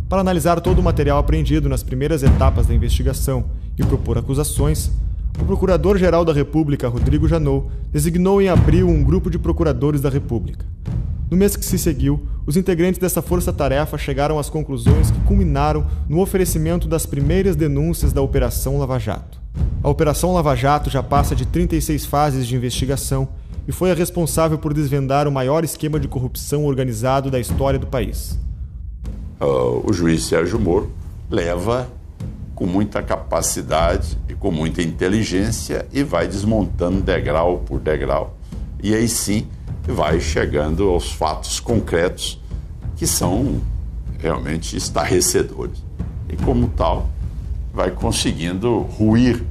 Para analisar todo o material apreendido nas primeiras etapas da investigação e propor acusações, o Procurador-Geral da República, Rodrigo Janot, designou em abril um grupo de procuradores da República. No mês que se seguiu, os integrantes dessa força-tarefa chegaram às conclusões que culminaram no oferecimento das primeiras denúncias da Operação Lava Jato. A Operação Lava Jato já passa de 36 fases de investigação e foi a responsável por desvendar o maior esquema de corrupção organizado da história do país. Uh, o juiz Sérgio Moro leva com muita capacidade e com muita inteligência e vai desmontando degrau por degrau. E aí sim vai chegando aos fatos concretos que são realmente estarrecedores. E como tal, vai conseguindo ruir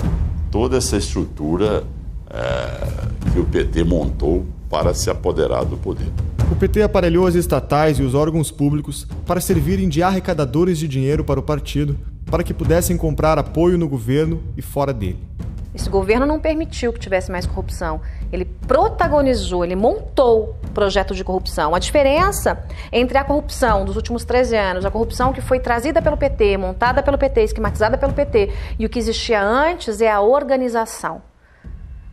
toda essa estrutura é, que o PT montou para se apoderar do poder. O PT aparelhou as estatais e os órgãos públicos para servirem de arrecadadores de dinheiro para o partido para que pudessem comprar apoio no governo e fora dele. Esse governo não permitiu que tivesse mais corrupção. Ele protagonizou, ele montou projeto de corrupção. A diferença entre a corrupção dos últimos 13 anos, a corrupção que foi trazida pelo PT, montada pelo PT, esquematizada pelo PT, e o que existia antes é a organização.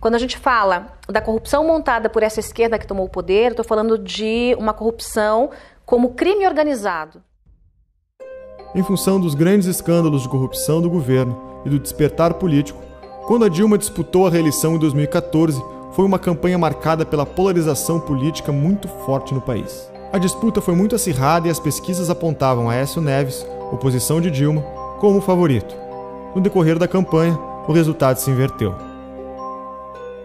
Quando a gente fala da corrupção montada por essa esquerda que tomou o poder, estou falando de uma corrupção como crime organizado. Em função dos grandes escândalos de corrupção do governo e do despertar político, quando a Dilma disputou a reeleição em 2014, foi uma campanha marcada pela polarização política muito forte no país. A disputa foi muito acirrada e as pesquisas apontavam a Aécio Neves, oposição de Dilma, como favorito. No decorrer da campanha, o resultado se inverteu.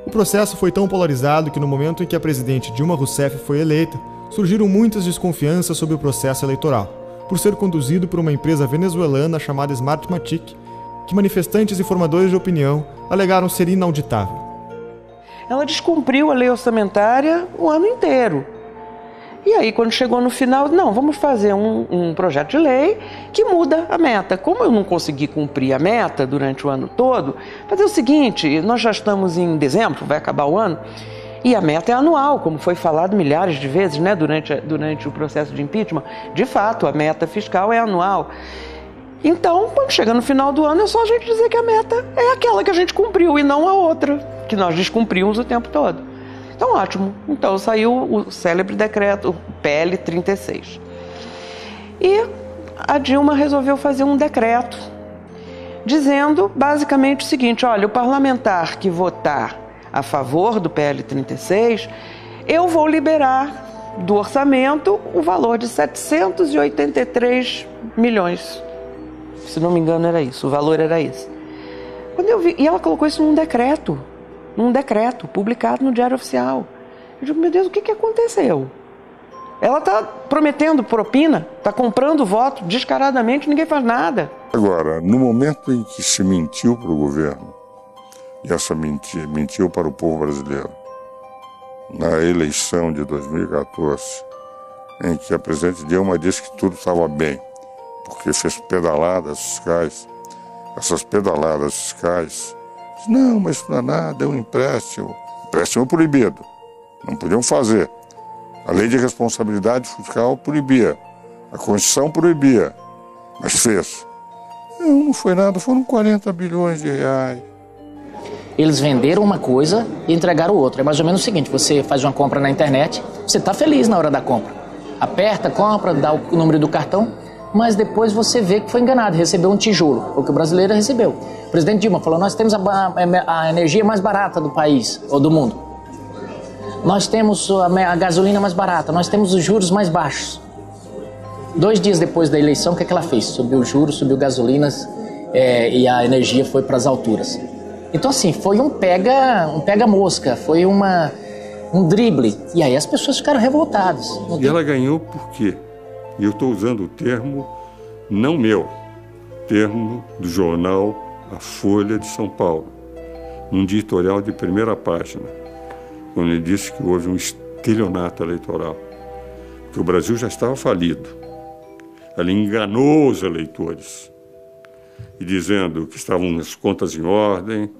O processo foi tão polarizado que no momento em que a presidente Dilma Rousseff foi eleita, surgiram muitas desconfianças sobre o processo eleitoral, por ser conduzido por uma empresa venezuelana chamada Smartmatic, que manifestantes e formadores de opinião alegaram ser inauditável. Ela descumpriu a lei orçamentária o ano inteiro. E aí, quando chegou no final, não, vamos fazer um, um, projeto de lei que muda a meta. Como eu não consegui cumprir a meta durante o ano todo, fazer o seguinte: nós já estamos em dezembro, vai acabar o ano, e a meta é anual, como foi falado milhares de vezes né, durante, durante o processo de impeachment. De fato, a meta fiscal é anual. Então, quando chega no final do ano, é só a gente dizer que a meta é aquela que a gente cumpriu e não a outra, que nós descumprimos o tempo todo. Então, ótimo. Então, saiu o célebre decreto PL 36. E a Dilma resolveu fazer um decreto dizendo basicamente o seguinte: olha, o parlamentar que votar a favor do PL 36, eu vou liberar do orçamento o valor de 783 milhões se não me engano era isso, o valor era esse. Quando eu vi, e ela colocou isso num decreto, num decreto publicado no Diário Oficial. Eu digo, meu Deus, o que, que aconteceu? Ela está prometendo propina, está comprando voto descaradamente, ninguém faz nada. Agora, no momento em que se mentiu para o governo, e essa mentira mentiu para o povo brasileiro, na eleição de 2014, em que a presidente Dilma disse que tudo estava bem, porque fez pedaladas fiscais. Essas pedaladas fiscais, não, mas isso não é nada, é um empréstimo. Empréstimo proibido, não podiam fazer. A lei de responsabilidade fiscal proibia, a Constituição proibia, mas fez. Não, não foi nada, foram 40 bilhões de reais. Eles venderam uma coisa e entregaram outra. É mais ou menos o seguinte: você faz uma compra na internet, você está feliz na hora da compra. Aperta, compra, dá o número do cartão, mas depois você vê que foi enganado, recebeu um tijolo, o que o brasileiro recebeu. O presidente Dilma falou: nós temos a, a, energia mais barata do país ou do mundo. Nós temos a, a, gasolina mais barata, nós temos os juros mais baixos. Dois dias depois da eleição, o que, é que ela fez? Subiu juros, subiu gasolinas é, e a energia foi para as alturas. Então, assim, foi um pega, um pega mosca, foi uma, um drible. E aí as pessoas ficaram revoltadas. E ela ganhou por quê? E eu estou usando o termo não meu, termo do jornal A Folha de São Paulo, num editorial de primeira página, quando ele disse que houve um estelionato eleitoral, que o Brasil já estava falido. Ela enganou os eleitores, e dizendo que estavam as contas em ordem,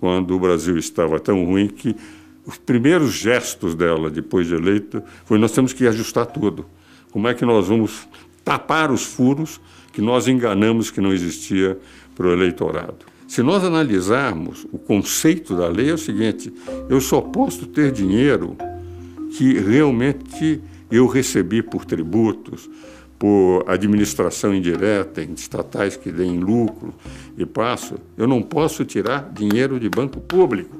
quando o Brasil estava tão ruim que os primeiros gestos dela, depois de eleita, foi nós temos que ajustar tudo. Como é que nós vamos tapar os furos que nós enganamos que não existia para o eleitorado? Se nós analisarmos o conceito da lei, é o seguinte: eu só posso ter dinheiro que realmente eu recebi por tributos, por administração indireta, em estatais que deem lucro e passo, eu não posso tirar dinheiro de banco público.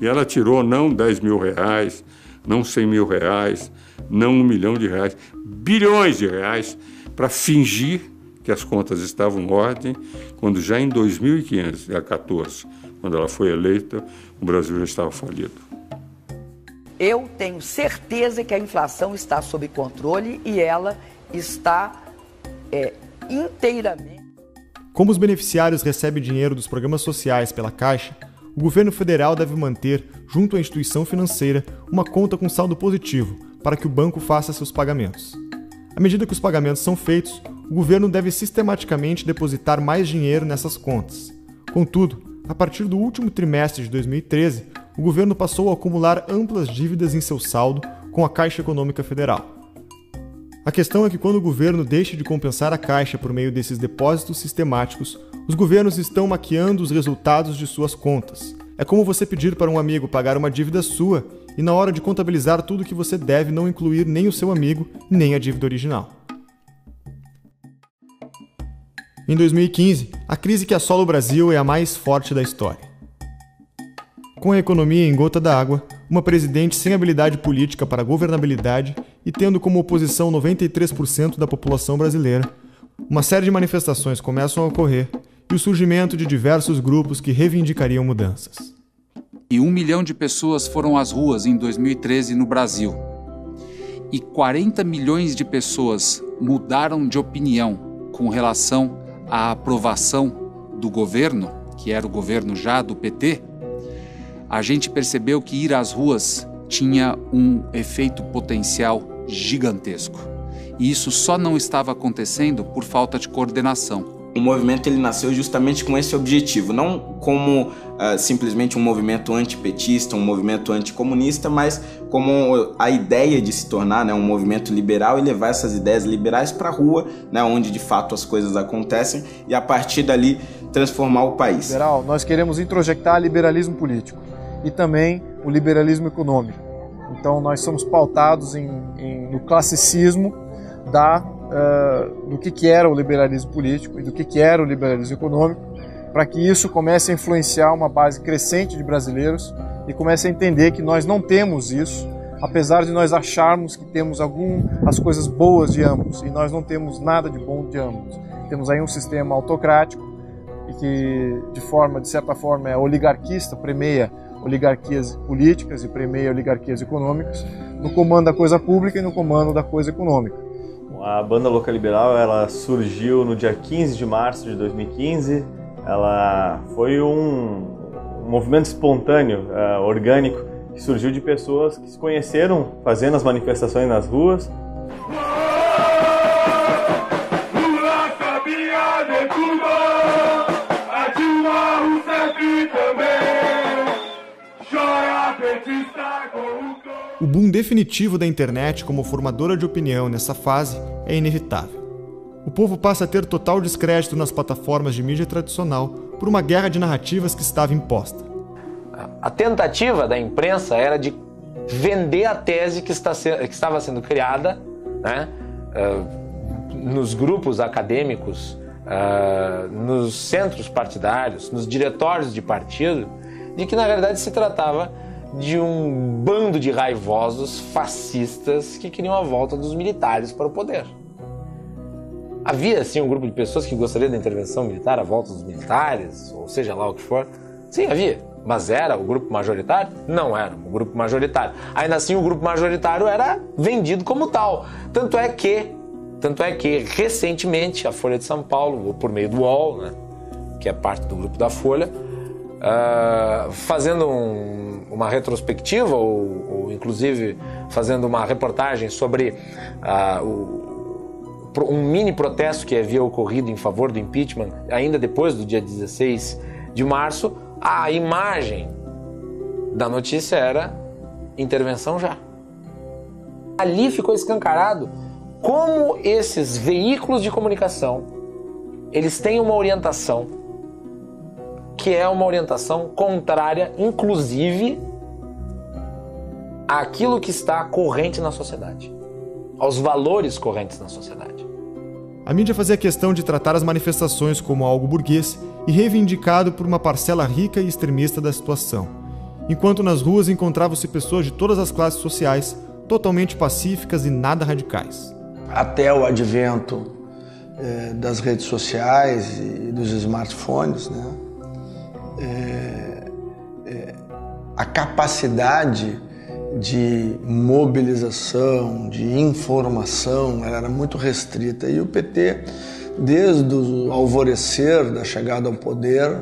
E ela tirou não 10 mil reais, não 100 mil reais, não um milhão de reais, bilhões de reais, para fingir que as contas estavam em ordem, quando já em 2015, a 14, quando ela foi eleita, o Brasil já estava falido. Eu tenho certeza que a inflação está sob controle e ela está é, inteiramente. Como os beneficiários recebem dinheiro dos programas sociais pela Caixa, o governo federal deve manter, junto à instituição financeira, uma conta com saldo positivo para que o banco faça seus pagamentos. À medida que os pagamentos são feitos, o governo deve sistematicamente depositar mais dinheiro nessas contas. Contudo, a partir do último trimestre de 2013, o governo passou a acumular amplas dívidas em seu saldo com a Caixa Econômica Federal. A questão é que quando o governo deixa de compensar a Caixa por meio desses depósitos sistemáticos, os governos estão maquiando os resultados de suas contas. É como você pedir para um amigo pagar uma dívida sua e, na hora de contabilizar tudo que você deve, não incluir nem o seu amigo nem a dívida original. Em 2015, a crise que assola o Brasil é a mais forte da história. Com a economia em gota d'água, uma presidente sem habilidade política para governabilidade e tendo como oposição 93% da população brasileira, uma série de manifestações começam a ocorrer e o surgimento de diversos grupos que reivindicariam mudanças. E um milhão de pessoas foram às ruas em 2013 no Brasil. E 40 milhões de pessoas mudaram de opinião com relação à aprovação do governo, que era o governo já do PT. A gente percebeu que ir às ruas tinha um efeito potencial gigantesco. E isso só não estava acontecendo por falta de coordenação. O movimento ele nasceu justamente com esse objetivo, não como uh, simplesmente um movimento antipetista, um movimento anticomunista, mas como a ideia de se tornar né, um movimento liberal e levar essas ideias liberais para a rua, né, onde de fato as coisas acontecem, e a partir dali transformar o país. Liberal, nós queremos introjectar liberalismo político e também o liberalismo econômico. Então nós somos pautados em, em, no classicismo da uh, do que, que era o liberalismo político e do que, que era o liberalismo econômico, para que isso comece a influenciar uma base crescente de brasileiros e comece a entender que nós não temos isso, apesar de nós acharmos que temos algumas coisas boas de ambos, e nós não temos nada de bom de ambos. Temos aí um sistema autocrático e que, de forma, de certa forma, é oligarquista, premeia oligarquias políticas e premeia oligarquias econômicas no comando da coisa pública e no comando da coisa econômica. A banda Louca Liberal ela surgiu no dia 15 de março de 2015. Ela foi um, movimento espontâneo, uh, orgânico, que surgiu de pessoas que se conheceram fazendo as manifestações nas ruas. O boom definitivo da internet como formadora de opinião nessa fase é inevitável. O povo passa a ter total descrédito nas plataformas de mídia tradicional por uma guerra de narrativas que estava imposta. A tentativa da imprensa era de vender a tese que, está que estava sendo criada né, uh, nos grupos acadêmicos, uh, nos centros partidários, nos diretórios de partido, de que na verdade se tratava de um bando de raivosos fascistas que queriam a volta dos militares para o poder. Havia, sim, um grupo de pessoas que gostaria da intervenção militar, a volta dos militares, ou seja lá o que for. Sim, havia. Mas era o grupo majoritário? Não era o grupo majoritário. Ainda assim, o grupo majoritário era vendido como tal. Tanto é que, tanto é que recentemente a Folha de São Paulo, por meio do UOL, né, que é parte do grupo da Folha, uh, fazendo um uma retrospectiva ou, ou, inclusive fazendo uma reportagem sobre uh, o, um mini protesto que havia ocorrido em favor do impeachment ainda depois do dia 16 de março, a imagem da notícia era intervenção já. Ali ficou escancarado como esses veículos de comunicação eles têm uma orientação que é uma orientação contrária, inclusive, àquilo que está corrente na sociedade, aos valores correntes na sociedade. A mídia fazia questão de tratar as manifestações como algo burguês e reivindicado por uma parcela rica e extremista da situação, enquanto nas ruas encontravam-se pessoas de todas as classes sociais, totalmente pacíficas e nada radicais. Até o advento eh, das redes sociais e dos smartphones, né? É, é, a capacidade de mobilização, de informação, era muito restrita. E o PT, desde o alvorecer da chegada ao poder,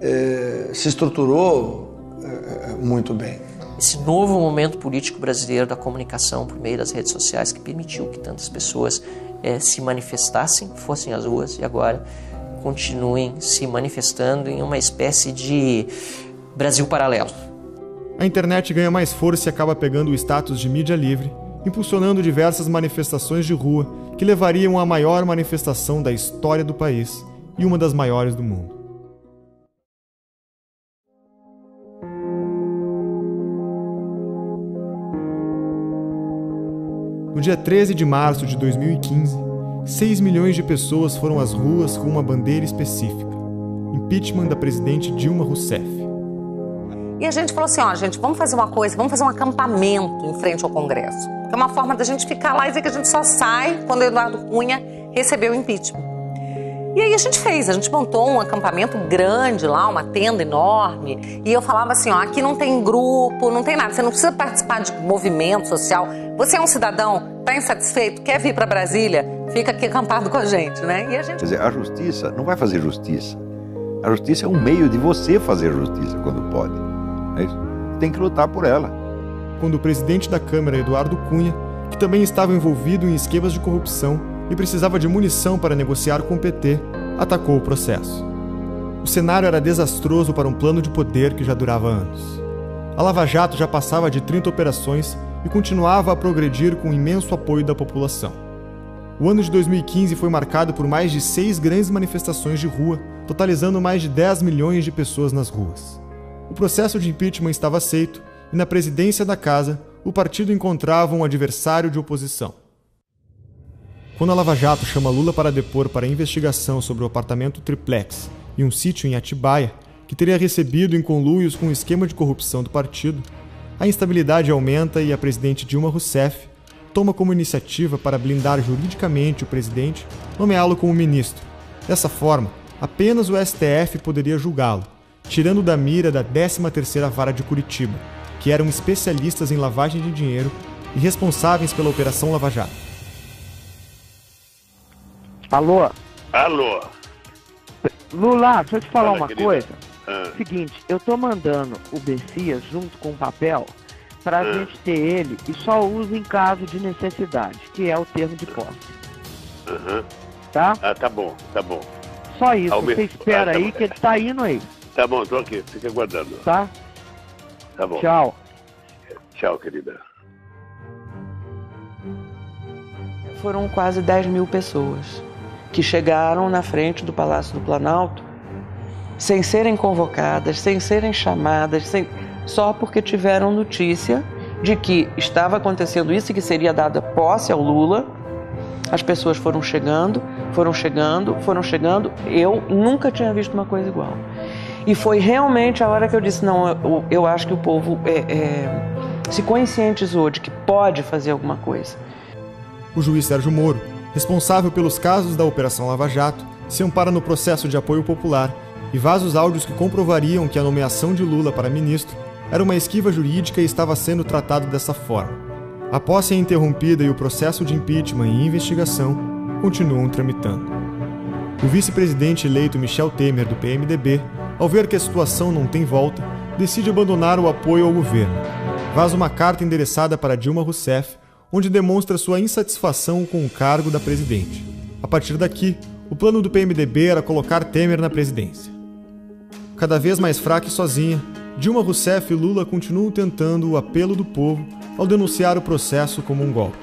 é, se estruturou é, muito bem. esse novo momento político brasileiro da comunicação por meio das redes sociais que permitiu que tantas pessoas é, se manifestassem, fossem às ruas e agora continuem se manifestando em uma espécie de Brasil paralelo. A internet ganha mais força e acaba pegando o status de mídia livre, impulsionando diversas manifestações de rua que levariam à maior manifestação da história do país e uma das maiores do mundo. No dia 13 de março de 2015, 6 milhões de pessoas foram às ruas com uma bandeira específica: impeachment da presidente Dilma Rousseff. E a gente falou assim: ó, gente, vamos fazer uma coisa, vamos fazer um acampamento em frente ao Congresso. É uma forma da gente ficar lá e dizer que a gente só sai quando Eduardo Cunha recebeu o impeachment. E aí a gente fez, a gente montou um acampamento grande lá, uma tenda enorme. E eu falava assim, ó, aqui não tem grupo, não tem nada, você não precisa participar de movimento social. Você é um cidadão, tá insatisfeito, quer vir para Brasília, fica aqui acampado com a gente, né? E a gente... Quer dizer, a justiça não vai fazer justiça. A justiça é um meio de você fazer justiça quando pode. É isso? Tem que lutar por ela. Quando o presidente da Câmara, Eduardo Cunha, que também estava envolvido em esquemas de corrupção, e precisava de munição para negociar com o PT, atacou o processo. O cenário era desastroso para um plano de poder que já durava anos. A Lava Jato já passava de 30 operações e continuava a progredir com imenso apoio da população. O ano de 2015 foi marcado por mais de seis grandes manifestações de rua, totalizando mais de 10 milhões de pessoas nas ruas. O processo de impeachment estava aceito e, na presidência da casa, o partido encontrava um adversário de oposição. Quando a Lava Jato chama Lula para depor para investigação sobre o apartamento triplex e um sítio em Atibaia, que teria recebido em conluios com o um esquema de corrupção do partido, a instabilidade aumenta e a presidente Dilma Rousseff toma como iniciativa para blindar juridicamente o presidente, nomeá-lo como ministro. Dessa forma, apenas o STF poderia julgá-lo, tirando da mira da 13ª Vara de Curitiba, que eram especialistas em lavagem de dinheiro e responsáveis pela Operação Lava Jato. Alô? Alô? Lula, deixa eu te falar Fala, uma querida. coisa. Ah. Seguinte, eu tô mandando o Bessias junto com o papel pra Ah. gente ter ele e só usa em caso de necessidade, que é o termo de posse. Aham. Tá? Ah, tá bom, tá bom. Só isso, Ao você mesmo- espera ah, tá aí bom. que ele tá indo aí, Tá bom, tô aqui, fica aguardando. tá? Tá bom. Tchau. Tchau, querida. Foram quase 10 mil pessoas que chegaram na frente do Palácio do Planalto sem serem convocadas, sem serem chamadas, sem- só porque tiveram notícia de que estava acontecendo isso e que seria dada posse ao Lula. As pessoas foram chegando, foram chegando, foram chegando. Eu nunca tinha visto uma coisa igual. E foi realmente a hora que eu disse: não, eu, eu acho que o povo é, é, se conscientizou de que pode fazer alguma coisa. O juiz Sérgio Moro, responsável pelos casos da Operação Lava Jato, se ampara no processo de apoio popular e vaza os áudios que comprovariam que a nomeação de Lula para ministro era uma esquiva jurídica e estava sendo tratado dessa forma. A posse é interrompida e o processo de impeachment e investigação continuam tramitando. O vice-presidente eleito Michel Temer, do PMDB, ao ver que a situação não tem volta, decide abandonar o apoio ao governo. Vaza uma carta endereçada para Dilma Rousseff, onde demonstra sua insatisfação com o cargo da presidente. A partir daqui, o plano do PMDB era colocar Temer na presidência. Cada vez mais fraca e sozinha, Dilma Rousseff e Lula continuam tentando o apelo do povo ao denunciar o processo como um golpe.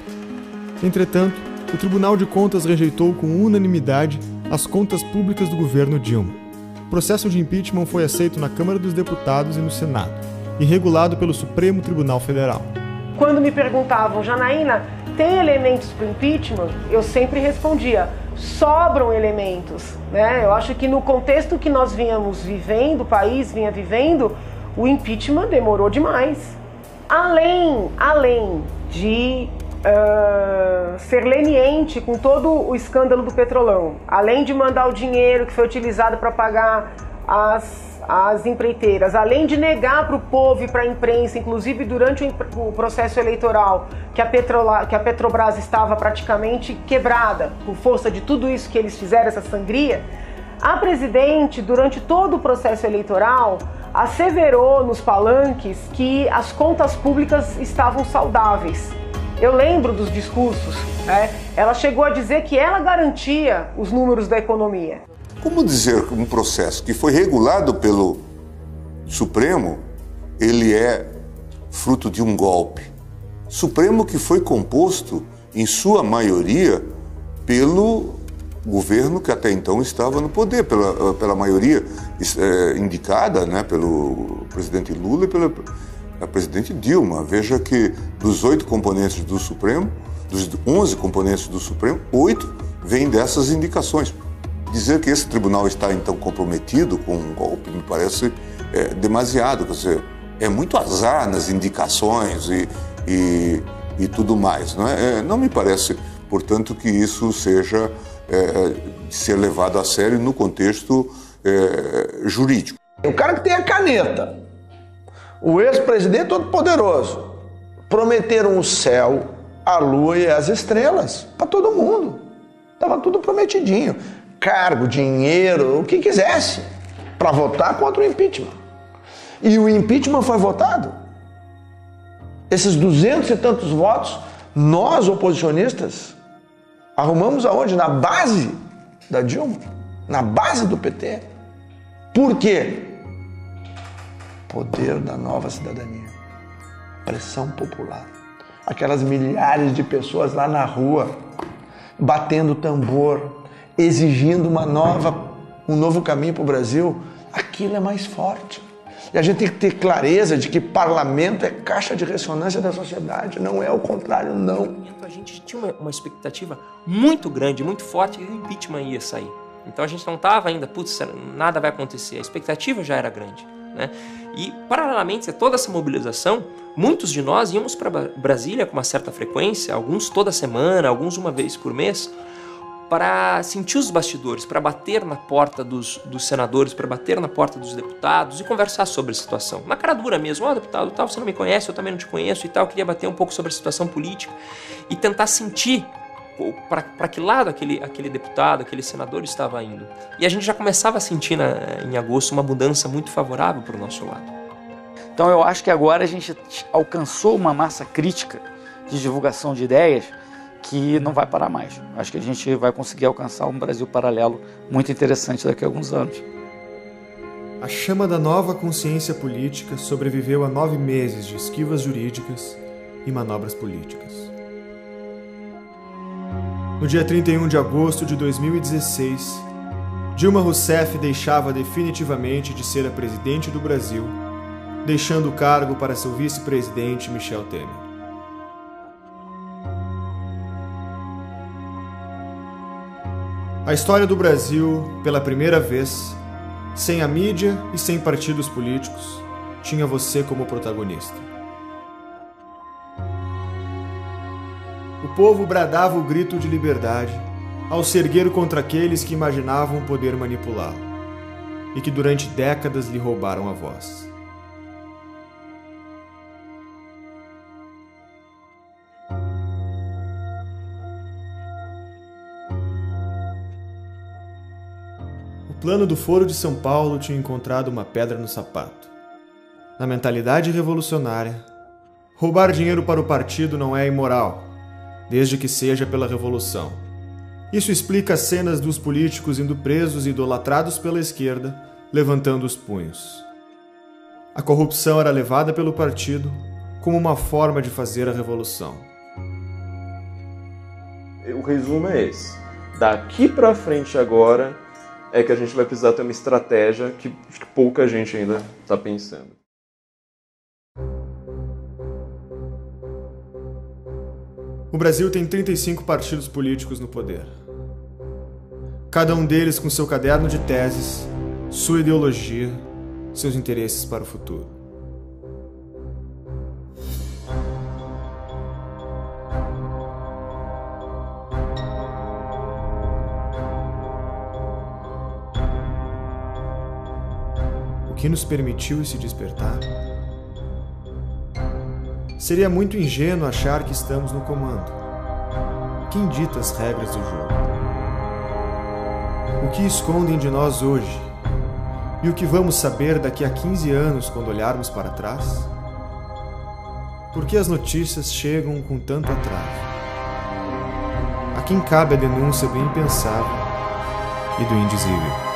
Entretanto, o Tribunal de Contas rejeitou com unanimidade as contas públicas do governo Dilma. O processo de impeachment foi aceito na Câmara dos Deputados e no Senado, e regulado pelo Supremo Tribunal Federal. Quando me perguntavam, Janaína, tem elementos para o impeachment? Eu sempre respondia, sobram elementos. Né? Eu acho que no contexto que nós vínhamos vivendo, o país vinha vivendo, o impeachment demorou demais. Além, além de ah, ser leniente com todo o escândalo do petrolão, além de mandar o dinheiro que foi utilizado para pagar as, as empreiteiras, além de negar para o povo e para a imprensa, inclusive durante o, processo eleitoral, que a, Petrola, que a Petrobras estava praticamente quebrada por força de tudo isso que eles fizeram, essa sangria, a presidente, durante todo o processo eleitoral, asseverou nos palanques que as contas públicas estavam saudáveis. Eu lembro dos discursos, né? Ela chegou a dizer que ela garantia os números da economia. Como dizer que um processo que foi regulado pelo Supremo, ele é fruto de um golpe? Supremo que foi composto, em sua maioria, pelo governo que até então estava no poder, pela, pela maioria é, indicada né, pelo presidente Lula e pela presidente Dilma. Veja que dos oito componentes do Supremo, dos onze componentes do Supremo, oito vêm dessas indicações. Dizer que esse tribunal está então comprometido com um golpe me parece é, demasiado. Quer dizer, é muito azar nas indicações e, e, e tudo mais. Não, é? é não me parece, portanto, que isso seja é, ser levado a sério no contexto é, jurídico. O cara que tem a caneta, o ex-presidente todo-poderoso, prometeram o céu, a lua e as estrelas para todo mundo. Estava tudo prometidinho. Cargo, dinheiro, o que quisesse, para votar contra o impeachment. E o impeachment foi votado. Esses duzentos e tantos votos, nós oposicionistas, Arrumamos aonde? Na base da Dilma, na base do PT. Por quê? Poder da nova cidadania, pressão popular. Aquelas milhares de pessoas lá na rua, batendo tambor, exigindo uma nova, um novo caminho para o Brasil, aquilo é mais forte. E a gente tem que ter clareza de que parlamento é caixa de ressonância da sociedade, não é o contrário, não. A gente tinha uma, uma expectativa muito grande, muito forte que o impeachment ia sair. Então a gente não estava ainda, putz, nada vai acontecer. A expectativa já era grande. Né? E, paralelamente a toda essa mobilização, muitos de nós íamos para Brasília com uma certa frequência, alguns toda semana, alguns uma vez por mês, para sentir os bastidores, para bater na porta dos, dos senadores, para bater na porta dos deputados e conversar sobre a situação. Na cara dura mesmo, ó oh, deputado, tal, você não me conhece, eu também não te conheço e tal, eu queria bater um pouco sobre a situação política e tentar sentir para que lado aquele, aquele deputado, aquele senador estava indo. E a gente já começava a sentir na, em agosto uma mudança muito favorável para o nosso lado. Então eu acho que agora a gente alcançou uma massa crítica de divulgação de ideias que não vai parar mais. Acho que a gente vai conseguir alcançar um Brasil paralelo muito interessante daqui a alguns anos. A chama da nova consciência política sobreviveu a nove meses de esquivas jurídicas e manobras políticas. No dia 31 de agosto de 2016, Dilma Rousseff deixava definitivamente de ser a presidente do Brasil, deixando o cargo para seu vice-presidente Michel Temer. A história do Brasil, pela primeira vez, sem a mídia e sem partidos políticos, tinha você como protagonista. O povo bradava o grito de liberdade ao se erguer contra aqueles que imaginavam poder manipulá-lo e que durante décadas lhe roubaram a voz. Plano do Foro de São Paulo tinha encontrado uma pedra no sapato. Na mentalidade revolucionária, roubar dinheiro para o partido não é imoral, desde que seja pela revolução. Isso explica as cenas dos políticos indo presos e idolatrados pela esquerda, levantando os punhos. A corrupção era levada pelo partido como uma forma de fazer a revolução. O resumo é esse. Daqui para frente agora, é que a gente vai precisar ter uma estratégia que, que pouca gente ainda está pensando. O Brasil tem 35 partidos políticos no poder. Cada um deles com seu caderno de teses, sua ideologia, seus interesses para o futuro. Que nos permitiu esse despertar? Seria muito ingênuo achar que estamos no comando. Quem dita as regras do jogo? O que escondem de nós hoje? E o que vamos saber daqui a 15 anos quando olharmos para trás? Por que as notícias chegam com tanto atraso? A quem cabe a denúncia do impensável e do indizível?